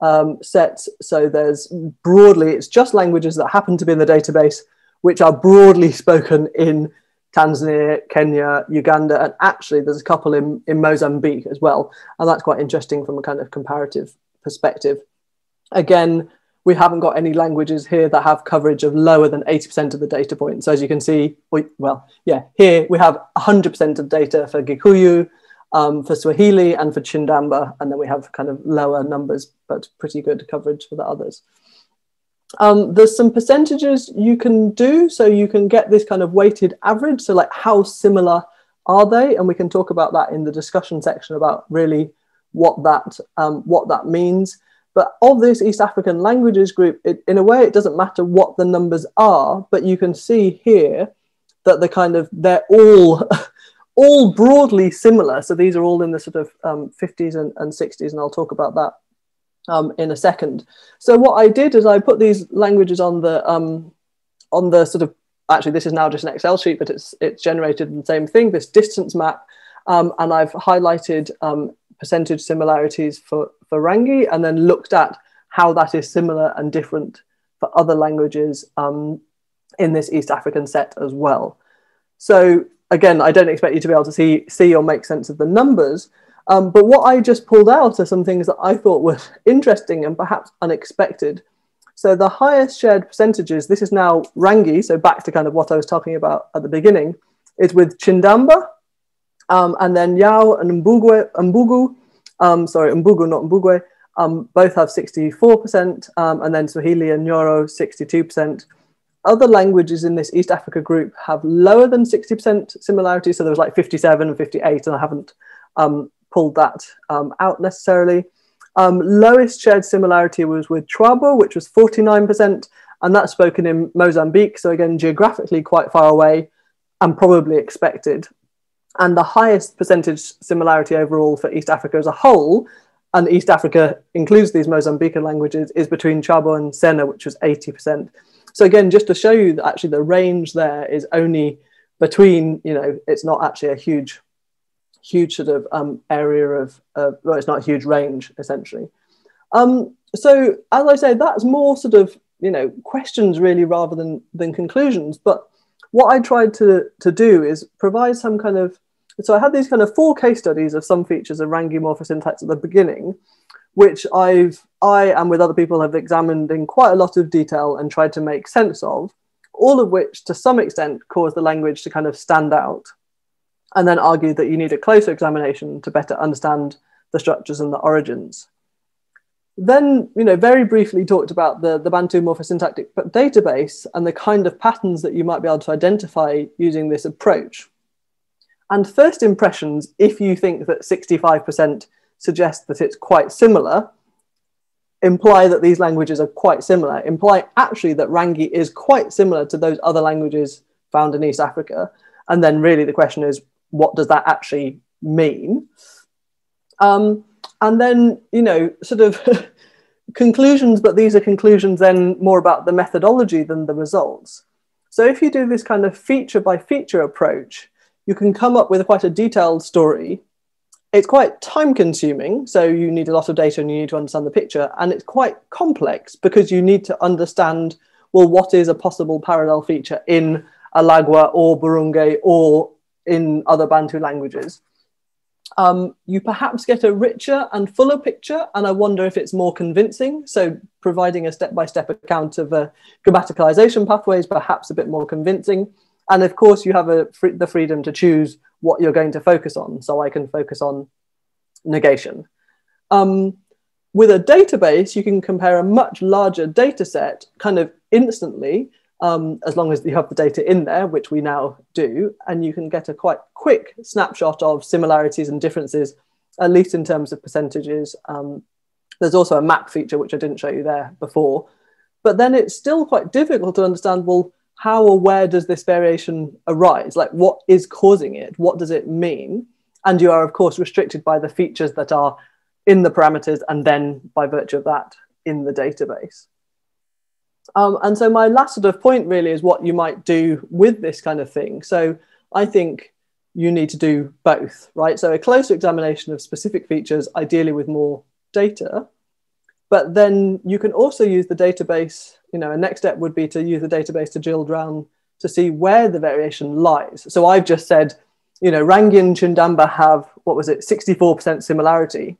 um, set. So there's broadly, it's just languages that happen to be in the database, which are broadly spoken in Tanzania, Kenya, Uganda, and actually there's a couple in, in Mozambique as well. And that's quite interesting from a kind of comparative perspective. Again, we haven't got any languages here that have coverage of lower than 80% of the data points. So as you can see, we, well, yeah, here we have 100% of data for Gikuyu, um, for Swahili and for Chindamba, and then we have kind of lower numbers, but pretty good coverage for the others. Um, there's some percentages you can do, so you can get this kind of weighted average. So like how similar are they? And we can talk about that in the discussion section about really what that um, what that means. But of this East African languages group, it, in a way, it doesn't matter what the numbers are, but you can see here that the kind of they're all all broadly similar. So these are all in the sort of um, 50s and, and 60s, and I'll talk about that um, in a second. So what I did is I put these languages on the um, on the sort of actually this is now just an Excel sheet, but it's it's generated the same thing, this distance map, um, and I've highlighted um, percentage similarities for for Rangi, and then looked at how that is similar and different for other languages um, in this East African set as well. So again, I don't expect you to be able to see see or make sense of the numbers, um, but what I just pulled out are some things that I thought were interesting and perhaps unexpected. So the highest shared percentages, this is now Rangi, so back to kind of what I was talking about at the beginning, is with Chindamba, um, and then Yao and Mbugwe, Mbugu, um, sorry, Mbugu, not Mbugwe, um, both have 64%, um, and then Swahili and Nyoro, 62%. Other languages in this East Africa group have lower than 60% similarity, so there was like 57 and 58, and I haven't um, pulled that um, out necessarily. Um, lowest shared similarity was with Chwabo, which was 49%, and that's spoken in Mozambique. So, again, geographically quite far away and probably expected. And the highest percentage similarity overall for East Africa as a whole, and East Africa includes these Mozambican languages, is between Chwabo and Sena, which was 80%. So, again, just to show you that actually the range there is only between, you know, it's not actually a huge huge sort of um, area of, uh, well, it's not a huge range essentially. Um, so as I say, that's more sort of you know questions really rather than than conclusions. But what I tried to to do is provide some kind of so I had these kind of four case studies of some features of Rangi morphosyntax at the beginning, which I've I and with other people have examined in quite a lot of detail and tried to make sense of, all of which to some extent cause the language to kind of stand out and then argued that you need a closer examination to better understand the structures and the origins. Then, you know, very briefly talked about the, the Bantu morphosyntactic database and the kind of patterns that you might be able to identify using this approach. And first impressions, if you think that 65% suggest that it's quite similar, imply that these languages are quite similar, imply actually that Rangi is quite similar to those other languages found in East Africa. And then really the question is, what does that actually mean? Um, and then, you know, sort of conclusions, but these are conclusions then more about the methodology than the results. So if you do this kind of feature by feature approach, you can come up with quite a detailed story. It's quite time consuming, so you need a lot of data and you need to understand the picture. And it's quite complex because you need to understand, well, what is a possible parallel feature in Alagwa or Burunge or in other Bantu languages. Um, you perhaps get a richer and fuller picture, and I wonder if it's more convincing. So, providing a step by step account of uh, grammaticalization pathway is perhaps a bit more convincing. And of course, you have a the freedom to choose what you're going to focus on. So I can focus on negation. Um, with a database, you can compare a much larger data set kind of instantly, um, as long as you have the data in there, which we now do, and you can get a quite quick snapshot of similarities and differences, at least in terms of percentages. Um, there's also a map feature, which I didn't show you there before. But then it's still quite difficult to understand, well, how or where does this variation arise? Like, what is causing it? What does it mean? And you are, of course, restricted by the features that are in the parameters and then by virtue of that in the database. Um, and so my last sort of point really is what you might do with this kind of thing. So I think you need to do both, right? So a closer examination of specific features, ideally with more data, but then you can also use the database, you know, a next step would be to use the database to drill down to see where the variation lies. So I've just said, you know, Rangi and Chindamba have, what was it, 64% similarity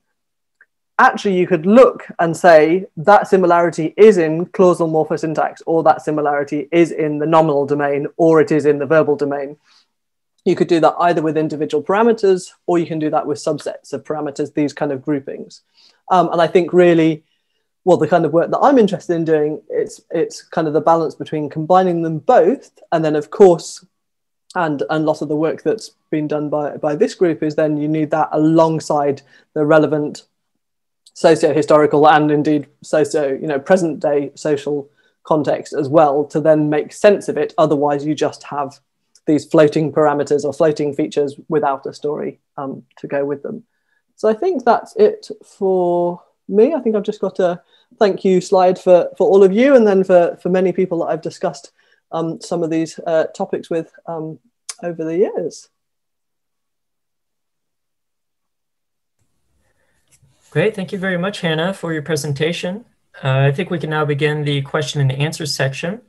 actually you could look and say that similarity is in clausal morphosyntax or that similarity is in the nominal domain or it is in the verbal domain. You could do that either with individual parameters or you can do that with subsets of parameters, these kind of groupings. Um, and I think really, well, the kind of work that I'm interested in doing, it's, it's kind of the balance between combining them both. And then of course, and, and a lot of the work that's been done by, by this group is then you need that alongside the relevant socio-historical and indeed socio, you know, present day social context as well to then make sense of it. Otherwise, you just have these floating parameters or floating features without a story um, to go with them. So I think that's it for me. I think I've just got a thank you slide for, for all of you and then for, for many people that I've discussed um, some of these uh, topics with um, over the years. Great. Thank you very much, Hannah, for your presentation. Uh, I think we can now begin the question and answer section.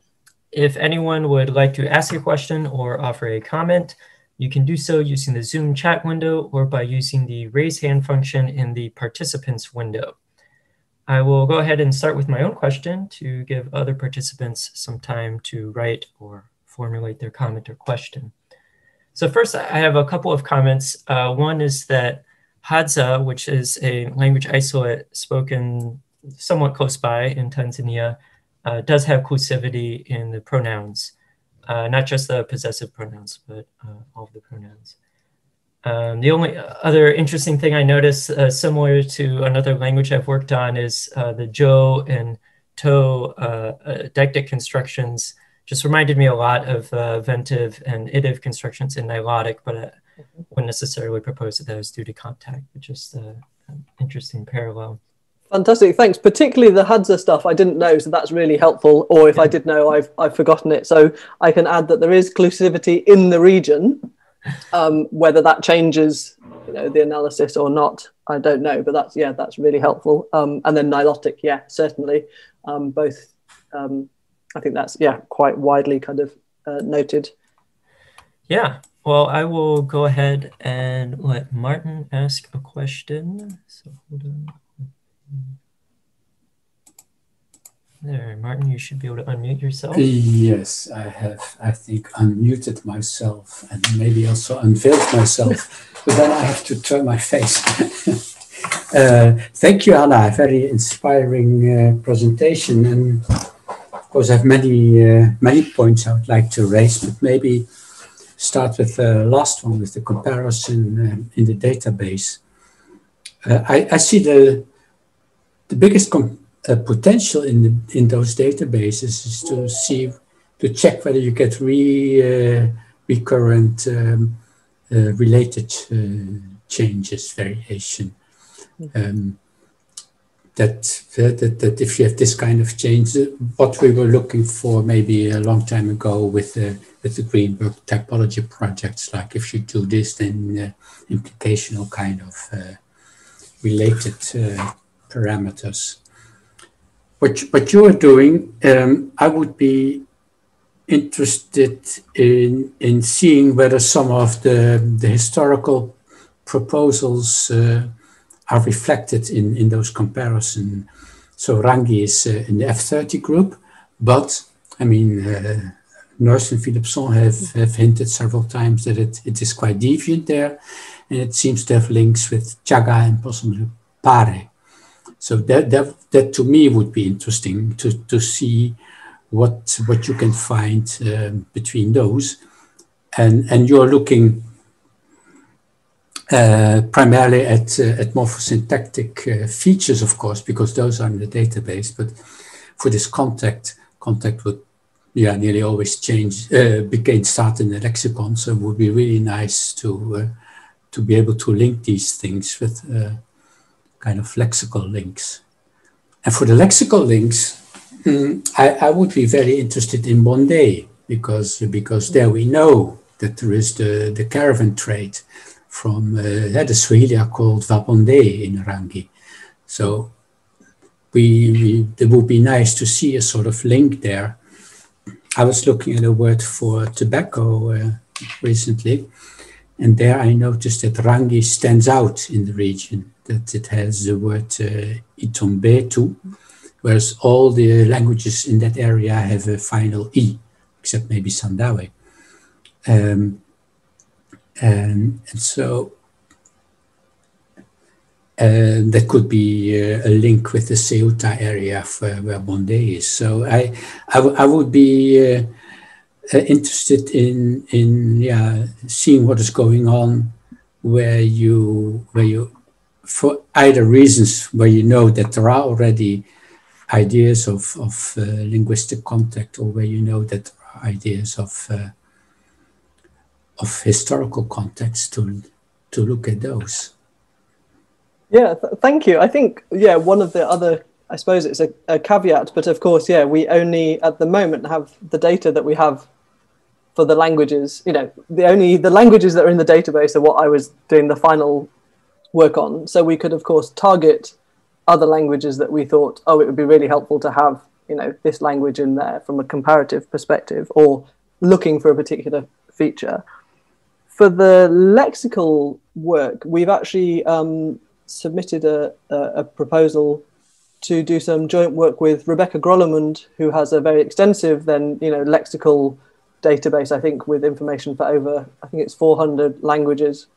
If anyone would like to ask a question or offer a comment, you can do so using the Zoom chat window or by using the raise hand function in the participants window. I will go ahead and start with my own question to give other participants some time to write or formulate their comment or question. So first, I have a couple of comments. Uh, one is that Hadza, which is a language isolate spoken somewhat close by in Tanzania, uh, does have clusivity in the pronouns, uh, not just the possessive pronouns, but uh, all of the pronouns. Um, the only other interesting thing I noticed, uh, similar to another language I've worked on, is uh, the Jo and To uh, deictic constructions. Just reminded me a lot of ventive and itive constructions in Nilotic, but wouldn't necessarily propose that that was due to contact, but just uh, an interesting parallel. Fantastic, thanks. Particularly the Hadza stuff I didn't know, so that's really helpful. Or if yeah. I did know, I've I've forgotten it. So I can add that there is clusivity in the region. Um, whether that changes, you know, the analysis or not, I don't know. But that's yeah, that's really helpful. Um, and then Nilotic, yeah, certainly, um, both. Um, I think that's yeah, quite widely kind of uh, noted. Yeah, well, I will go ahead and let Martin ask a question. So hold on. There, Martin, you should be able to unmute yourself. Yes, I have, I think, unmuted myself and maybe also unveiled myself, but then I have to turn my face. uh, thank you, Anna. Very inspiring uh, presentation. And of course, I have many, uh, many points I would like to raise, but maybe start with the last one with the comparison um, in the database. Uh, I, I, see the the biggest uh, potential in the, in those databases is to see to check whether you get re uh, recurrent um, uh, related uh, changes variation. Um, that, that that if you have this kind of change, what we were looking for maybe a long time ago with the with the Greenberg typology projects, like if you do this, then uh, implicational kind of uh, related uh, parameters. What, what you're doing, um, I would be interested in, in seeing whether some of the, the historical proposals uh, are reflected in, in those comparison. So Rangi is uh, in the F30 group, but I mean, uh, Nurse and Philippson have, have hinted several times that it, it is quite deviant there, and it seems to have links with Chaga and possibly Pare. So that, that, that to me would be interesting to, to see what, what you can find um, between those. And, and you're looking uh, primarily at, uh, at morphosyntactic uh, features, of course, because those are in the database. But for this contact, contact would yeah nearly always change, uh, became start in the lexicon. So it would be really nice to to be able to link these things with kind of lexical links. And for the lexical links, mm, I, I would be very interested in Bondé because because there we know that there is the, the caravan trade from uh, Swahili called Wabondé in Rangi. So we, we, it would be nice to see a sort of link there. I was looking at a word for tobacco uh, recently, and there I noticed that Rangi stands out in the region, that it has the word uh, Itombetu, whereas all the languages in that area have a final E, except maybe Sandawe. Um, and, so uh, that could be uh, a link with the Ceuta area where Bondé is. So I, I, I would be uh, uh, interested in in yeah seeing what is going on where you where you for either reasons where you know that there are already ideas of of uh, linguistic contact or where you know that there are ideas of uh, of historical context to to look at those. Yeah, th- thank you. I think yeah, one of the other I suppose it's a, a, caveat, but of course, yeah, we only at the moment have the data that we have for the languages. You know, the only the languages that are in the database are what I was doing the final work on. So we could, of course, target other languages that we thought, oh, it would be really helpful to have, you know, this language in there from a comparative perspective, or looking for a particular feature for the lexical work, we've actually um, submitted a, a, a, proposal to do some joint work with Rebecca Grollemund, who has a very extensive then you know lexical database. I think with information for over I think it's 400 languages.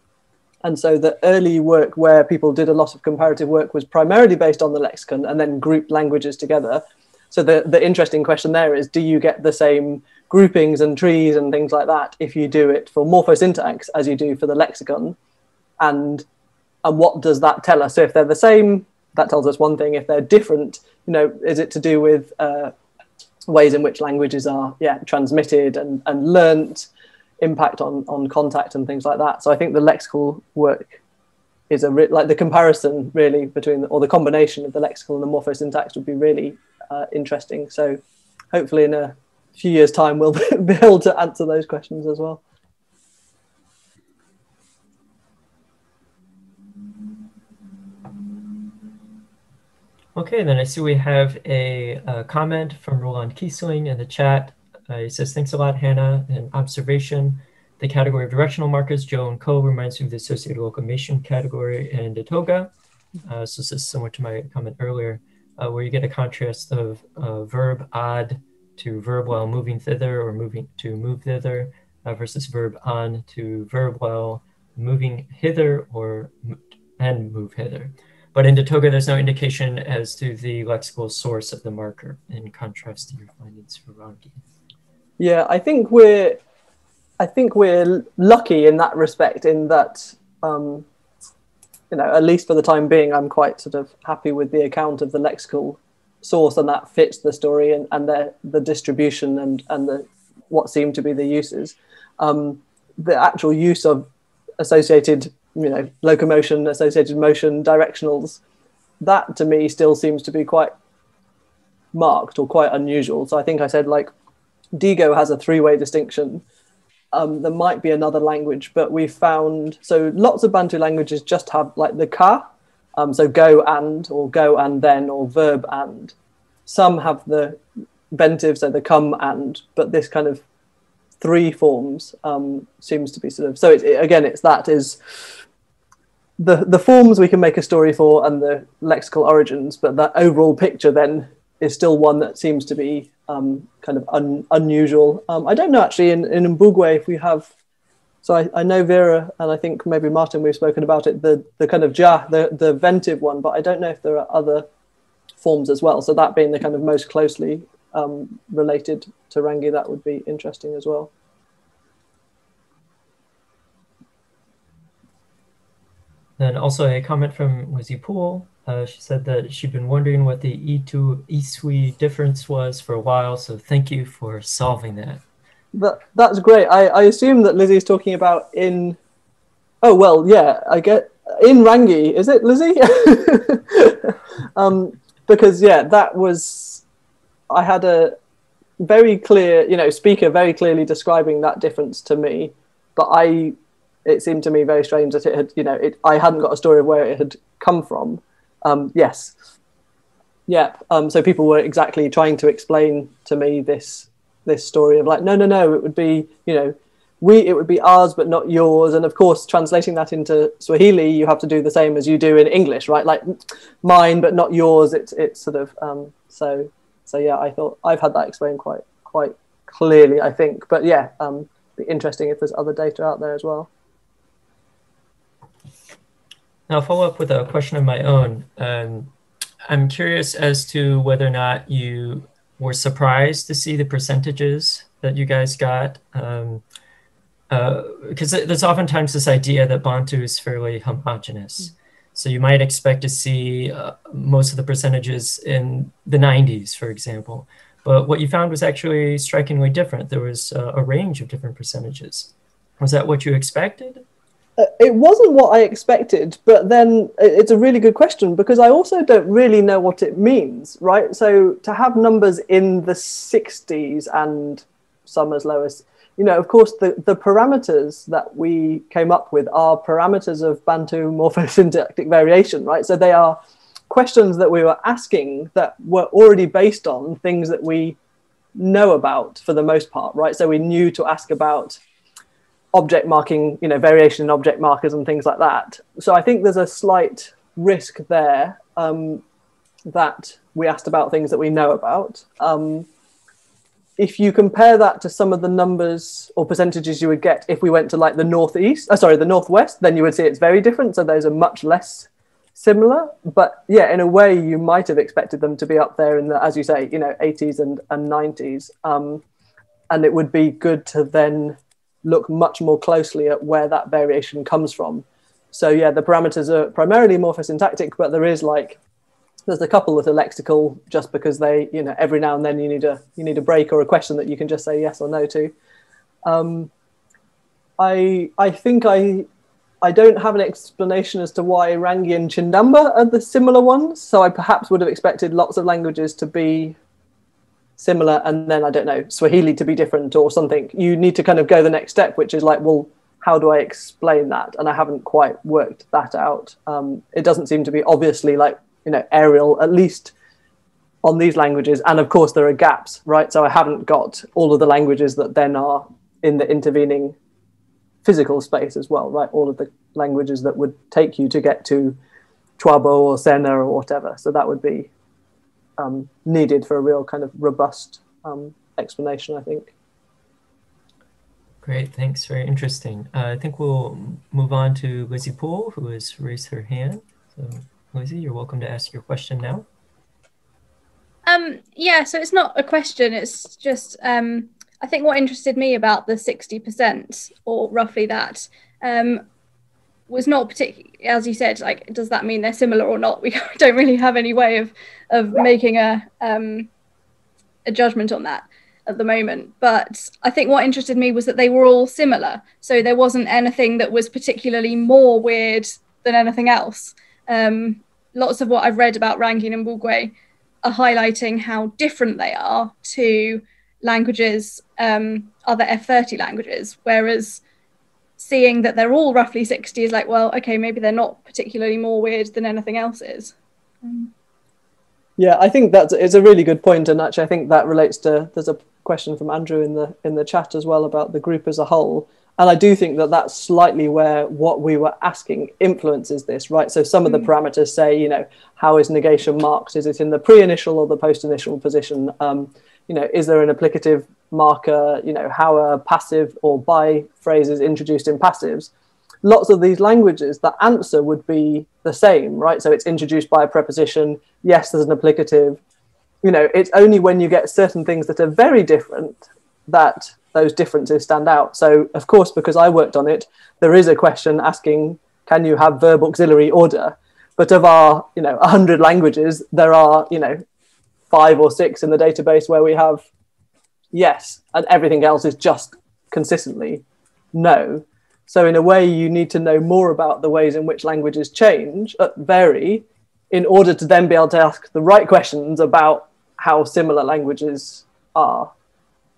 And so the early work where people did a lot of comparative work was primarily based on the lexicon and then grouped languages together. So the, the interesting question there is, do you get the same groupings and trees and things like that if you do it for morphosyntax as you do for the lexicon? And and what does that tell us? So if they're the same that tells us one thing. If they're different you know is it to do with uh, ways in which languages are yeah transmitted and and learnt impact on on contact and things like that? So i think the lexical work is a like the comparison really between the, or the combination of the lexical and the morphosyntax would be really uh, interesting so hopefully in a few years' time, we'll be able to answer those questions as well. Okay, then I see we have a, a comment from Roland Kiesling in the chat. Uh, he says, thanks a lot, Hannah. An observation, the category of directional markers, Joe and Co. reminds me of the associated locomotion category in Datoga. Uh, so this is similar to my comment earlier, uh, where you get a contrast of uh, verb odd to verb while moving thither or moving to move thither uh, versus verb on to verb while moving hither or and move hither. But in Datoga, there's no indication as to the lexical source of the marker in contrast to your findings for Rangi. Yeah, I think we're I think we're lucky in that respect in that um, you know, at least for the time being, I'm quite sort of happy with the account of the lexical source and that fits the story and, and the, the distribution and, and the what seem to be the uses. Um, the actual use of associated, you know, locomotion, associated motion, directionals, that to me still seems to be quite marked or quite unusual. So I think I said like Digo has a three-way distinction. Um, there might be another language, but we found so lots of Bantu languages just have like the ka um, so go and, or go and then, or verb and. Some have the ventive, so the come and, but this kind of three forms um, seems to be sort of. So it's, it, again, it's that is the the forms we can make a story for and the lexical origins, but that overall picture then is still one that seems to be um, kind of un, unusual. Um, I don't know actually in, in Mbugwe if we have. So I, I know Vera and I think maybe Martin we've spoken about it the the kind of ja the the ventive one, but I don't know if there are other forms as well. So that being the kind of most closely um, related to Rangi, that would be interesting as well. Then also a comment from Lizzie Poole. Uh, she said that she'd been wondering what the E2 Isui difference was for a while, so thank you for solving that. That, that's great. I, I assume that Lizzie is talking about in. Oh, well, yeah, I get. In Rangi, is it, Lizzie? um, because, yeah, that was. I had a very clear, you know, speaker very clearly describing that difference to me, but I it seemed to me very strange that it had, you know, it, I hadn't got a story of where it had come from. Um, yes. Yeah. Um, so people were exactly trying to explain to me this this story of like, no, no, no, it would be, you know, we it would be ours but not yours. And of course, translating that into Swahili, you have to do the same as you do in English, right? Like mine but not yours. It's it's sort of um, so so yeah. I thought I've had that explained quite quite clearly, I think. But yeah, um, be interesting if there's other data out there as well. Now, I'll follow up with a question of my own. Um, I'm curious as to whether or not you were surprised to see the percentages that you guys got. Um, because uh, there's oftentimes this idea that Bantu is fairly homogenous. So you might expect to see uh, most of the percentages in the 90s, for example. But what you found was actually strikingly different. There was uh, a range of different percentages. Was that what you expected? Uh, it wasn't what I expected, but then it's a really good question because I also don't really know what it means, right? So to have numbers in the 60s and some as low as, you know, of course, the, the parameters that we came up with are parameters of Bantu morphosyntactic variation, right? So they are questions that we were asking that were already based on things that we know about for the most part, right? So we knew to ask about object marking, you know, variation in object markers and things like that. So I think there's a slight risk there um, that we asked about things that we know about. Um, if you compare that to some of the numbers or percentages you would get if we went to like the northeast, uh, sorry, the northwest, then you would see it's very different. So those are much less similar. But yeah, in a way, you might have expected them to be up there in the, as you say, you know, 80s and, and 90s. Um, and it would be good to then look much more closely at where that variation comes from. So yeah, the parameters are primarily morphosyntactic, but there is like there's a couple that are lexical just because they, you know, every now and then you need a you need a break or a question that you can just say yes or no to. Um, I I think I I don't have an explanation as to why Rangi and Chindamba are the similar ones. So I perhaps would have expected lots of languages to be similar and then i don't know swahili to be different or something. You need to kind of go the next step which is like well how do i explain that? And i haven't quite worked that out. Um, it doesn't seem to be obviously like you know areal at least on these languages. And of course there are gaps right? So i haven't got all of the languages that then are in the intervening physical space as well right? All of the languages that would take you to get to Chwabo or Sena or whatever. So that would be um, needed for a real kind of robust um, explanation, I think. Great, thanks. Very interesting. Uh, I think we'll move on to Lizzie Poole, who has raised her hand. So, Lizzie, you're welcome to ask your question now. Um, yeah, so it's not a question. It's just um, I think what interested me about the sixty percent, or roughly that, um, was not particularly, as you said, like, does that mean they're similar or not? We don't really have any way of of making a um, a judgment on that at the moment. But I think what interested me was that they were all similar. So there wasn't anything that was particularly more weird than anything else. Um, lots of what I've read about Rangi and Mbugwe are highlighting how different they are to languages, um, other F30 languages, whereas seeing that they're all roughly 60 is like, well, okay, maybe they're not particularly more weird than anything else is. Um, yeah, I think that's it's a really good point, and actually, I think that relates to. There's a question from Andrew in the in the chat as well about the group as a whole. and I do think that that's slightly where what we were asking influences this, right? So some of the mm. parameters say, you know, how is negation marked? Is it in the pre-initial or the post-initial position? Um, you know, is there an applicative marker? You know, how are passive or by phrases introduced in passives? Lots of these languages, the answer would be the same, right? So it's introduced by a preposition. Yes, there's an applicative. You know, it's only when you get certain things that are very different that those differences stand out. So, of course, because I worked on it, there is a question asking, can you have verb auxiliary order? But of our, you know, 100 languages, there are, you know, five or six in the database where we have yes, and everything else is just consistently no. So, in a way, you need to know more about the ways in which languages change, uh, vary, in order to then be able to ask the right questions about how similar languages are.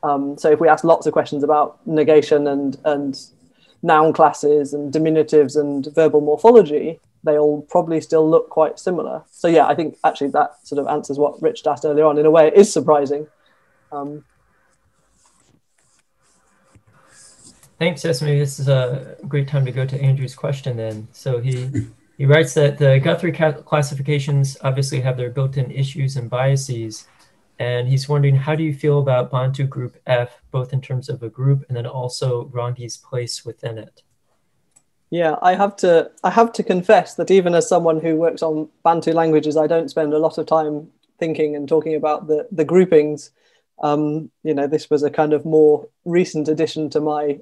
Um, so if we ask lots of questions about negation and, and noun classes and diminutives and verbal morphology, they all probably still look quite similar. So yeah, I think actually that sort of answers what Rich asked earlier on. In a way, it is surprising. Um, Thanks, Esme. This is a great time to go to Andrew's question then. So he he writes that the Guthrie classifications obviously have their built-in issues and biases, and he's wondering how do you feel about Bantu Group F, both in terms of a group and then also Rangi's place within it? Yeah, I have to I have to confess that even as someone who works on Bantu languages, I don't spend a lot of time thinking and talking about the the groupings. Um, you know, this was a kind of more recent addition to my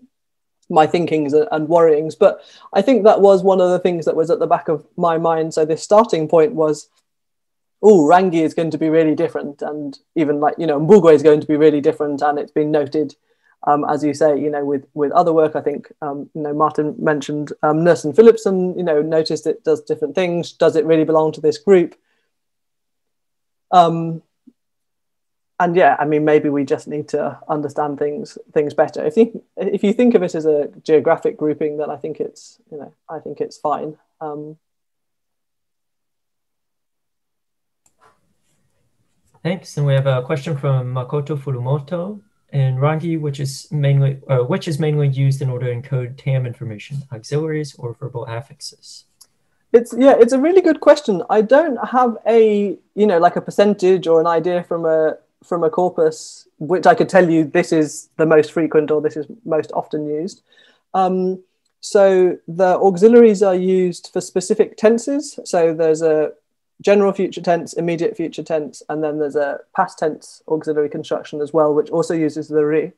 my thinkings and worryings. But I think that was one of the things that was at the back of my mind. So this starting point was oh, Rangi is going to be really different. And even like, you know, Mbugwe is going to be really different. And it's been noted, um, as you say, you know, with, with other work, I think, um, you know, Martin mentioned um, Nursen Philippson, you know, noticed it does different things. Does it really belong to this group? Um, and yeah, I mean, maybe we just need to understand things things better. If you if you think of it as a geographic grouping, then I think it's you know I think it's fine. Um, Thanks. And we have a question from Makoto Furumoto in Rangi, which is mainly uh, which is mainly used in order to encode TAM information, auxiliaries or verbal affixes. It's yeah, it's a really good question. I don't have a you know like a percentage or an idea from a from a corpus which I could tell you this is the most frequent or this is most often used. Um, so the auxiliaries are used for specific tenses. So there's a general future tense, immediate future tense, and then there's a past tense auxiliary construction as well, which also uses the re.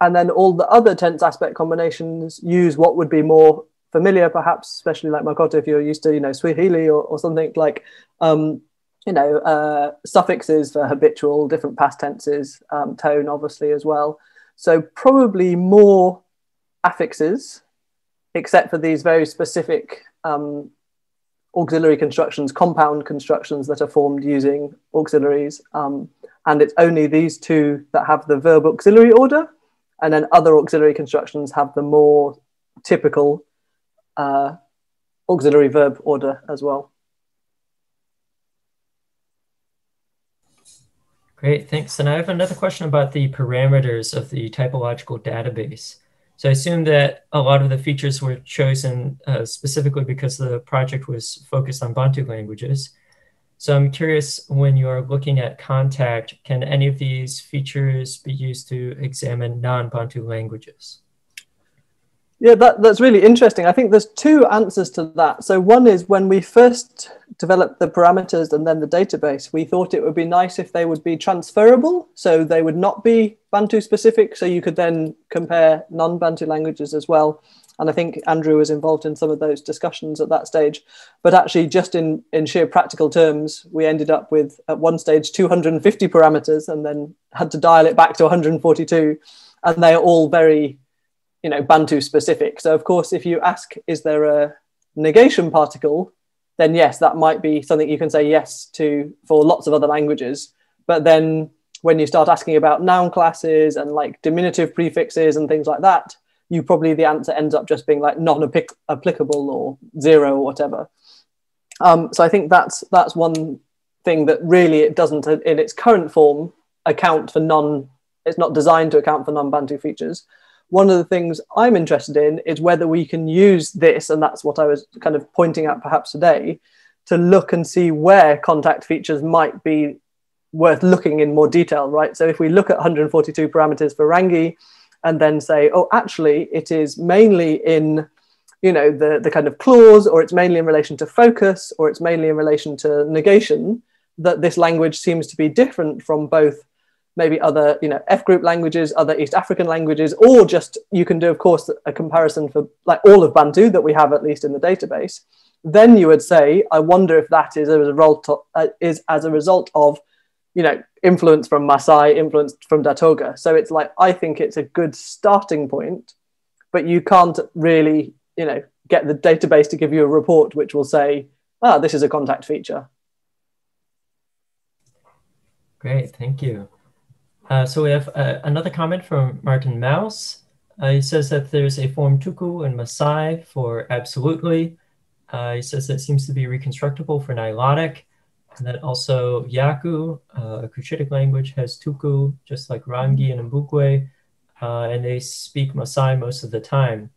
And then all the other tense aspect combinations use what would be more familiar, perhaps, especially like Makoto, if you're used to, you know, Swahili or, or something like, um, you know, uh, suffixes for habitual, different past tenses, um, tone, obviously, as well. So probably more affixes, except for these very specific um, auxiliary constructions, compound constructions that are formed using auxiliaries. Um, and it's only these two that have the verb auxiliary order. And then other auxiliary constructions have the more typical uh, auxiliary verb order as well. Great, thanks. And I have another question about the parameters of the typological database. So I assume that a lot of the features were chosen uh, specifically because the project was focused on Bantu languages. So I'm curious when you're looking at contact, can any of these features be used to examine non-Bantu languages? Yeah, that, that's really interesting. I think there's two answers to that. So one is when we first developed the parameters and then the database, we thought it would be nice if they would be transferable. So they would not be Bantu specific. So you could then compare non-Bantu languages as well. And I think Andrew was involved in some of those discussions at that stage. But actually, just in, in sheer practical terms, we ended up with at one stage 250 parameters and then had to dial it back to 142. And they are all very you know Bantu specific. So of course, if you ask, is there a negation particle, then yes, that might be something you can say yes to for lots of other languages. But then when you start asking about noun classes and like diminutive prefixes and things like that, you probably the answer ends up just being like non-applicable or zero or whatever. Um, so I think that's that's one thing that really it doesn't in its current form account for non. It's not designed to account for non-Bantu features. One of the things I'm interested in is whether we can use this, and that's what I was kind of pointing at perhaps today, to look and see where contact features might be worth looking in more detail, right? So if we look at 142 parameters for Rangi and then say, oh, actually, it is mainly in you know the the kind of clause or it's mainly in relation to focus or it's mainly in relation to negation that this language seems to be different from both maybe other you know f group languages other east african languages or just you can do of course a comparison for like all of bantu that we have at least in the database then you would say i wonder if that is a result of, uh, is as a result of you know influence from Masai, influence from Datoga. So it's like I think it's a good starting point, but you can't really you know get the database to give you a report which will say, ah, this is a contact feature. Great, thank you. Uh, so we have uh, another comment from Maarten Mous. Uh, he says that there's a form tuku and Masai for absolutely. Uh, he says that seems to be reconstructible for nilotic. And that also Yaaku, uh, a Cushitic language, has tuku, just like Rangi and Mbugwe, uh, and they speak Masai most of the time.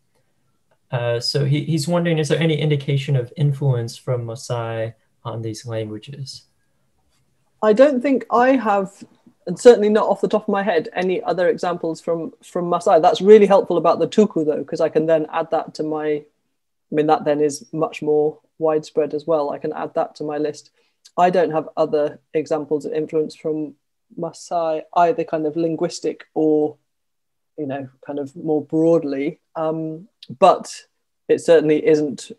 so he, he's wondering, is there any indication of influence from Masai on these languages? I don't think I have, and certainly not off the top of my head, any other examples from from Masai. That's really helpful about the tuku though, because I can then add that to my. I mean, that then is much more widespread as well. I can add that to my list. I don't have other examples of influence from Masai, either kind of linguistic or, you know, kind of more broadly. Um, but it certainly isn't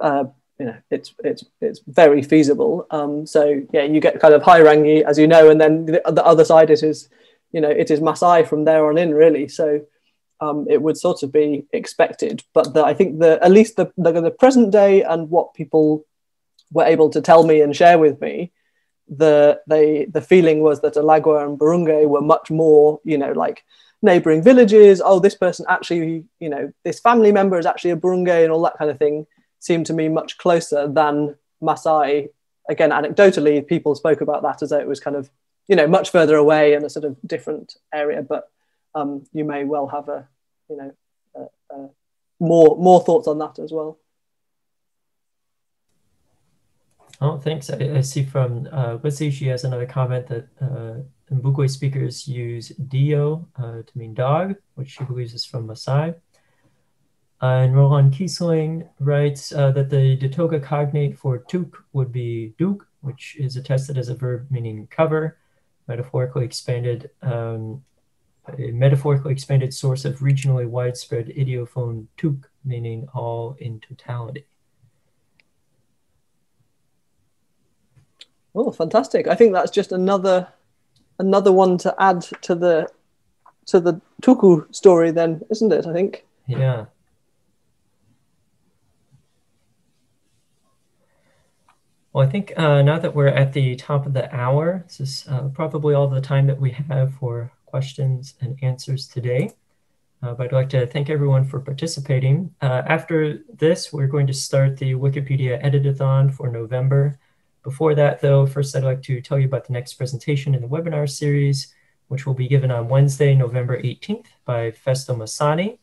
uh, you know it's it's it's very feasible. Um, so yeah you get kind of high rangi as you know and then the, the, other side it is you know it is masai from there on in really. So um, it would sort of be expected. But the, i think the at least the, the, the present day and what people were able to tell me and share with me the they the feeling was that alagwa and burunge were much more you know like neighboring villages. Oh this person actually you know this family member is actually a burunge and all that kind of thing seemed to me much closer than Masai. Again, anecdotally, people spoke about that as though it was kind of, you know, much further away in a sort of different area. But um, you may well have a, you know, a, a more more thoughts on that as well. Oh, thanks. I, see from uh, Lizzie, she has another comment that uh, speakers use dio uh, to mean dog, which she believes is from Masai. And Roland Kiesling writes uh, that the Datoga cognate for tuk would be duk, which is attested as a verb meaning cover, metaphorically expanded, um, a metaphorically expanded source of regionally widespread ideophone tuk, meaning all in totality. Oh, fantastic! I think that's just another another one to add to the to the tuku story, then, isn't it? I think. Yeah. Well, I think uh, now that we're at the top of the hour, this is uh, probably all the time that we have for questions and answers today. Uh, but I'd like to thank everyone for participating. Uh, after this, we're going to start the Wikipedia Editathon for November. Before that, though, first I'd like to tell you about the next presentation in the webinar series, which will be given on Wednesday, November 18th by Festo Masani.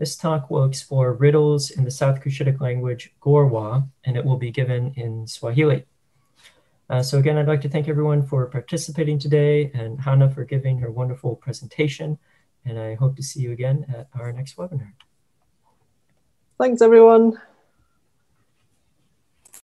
This talk will explore riddles in the South Cushitic language Gorwa, and it will be given in Swahili. Uh, so again, I'd like to thank everyone for participating today and Hannah for giving her wonderful presentation. And I hope to see you again at our next webinar. Thanks, everyone.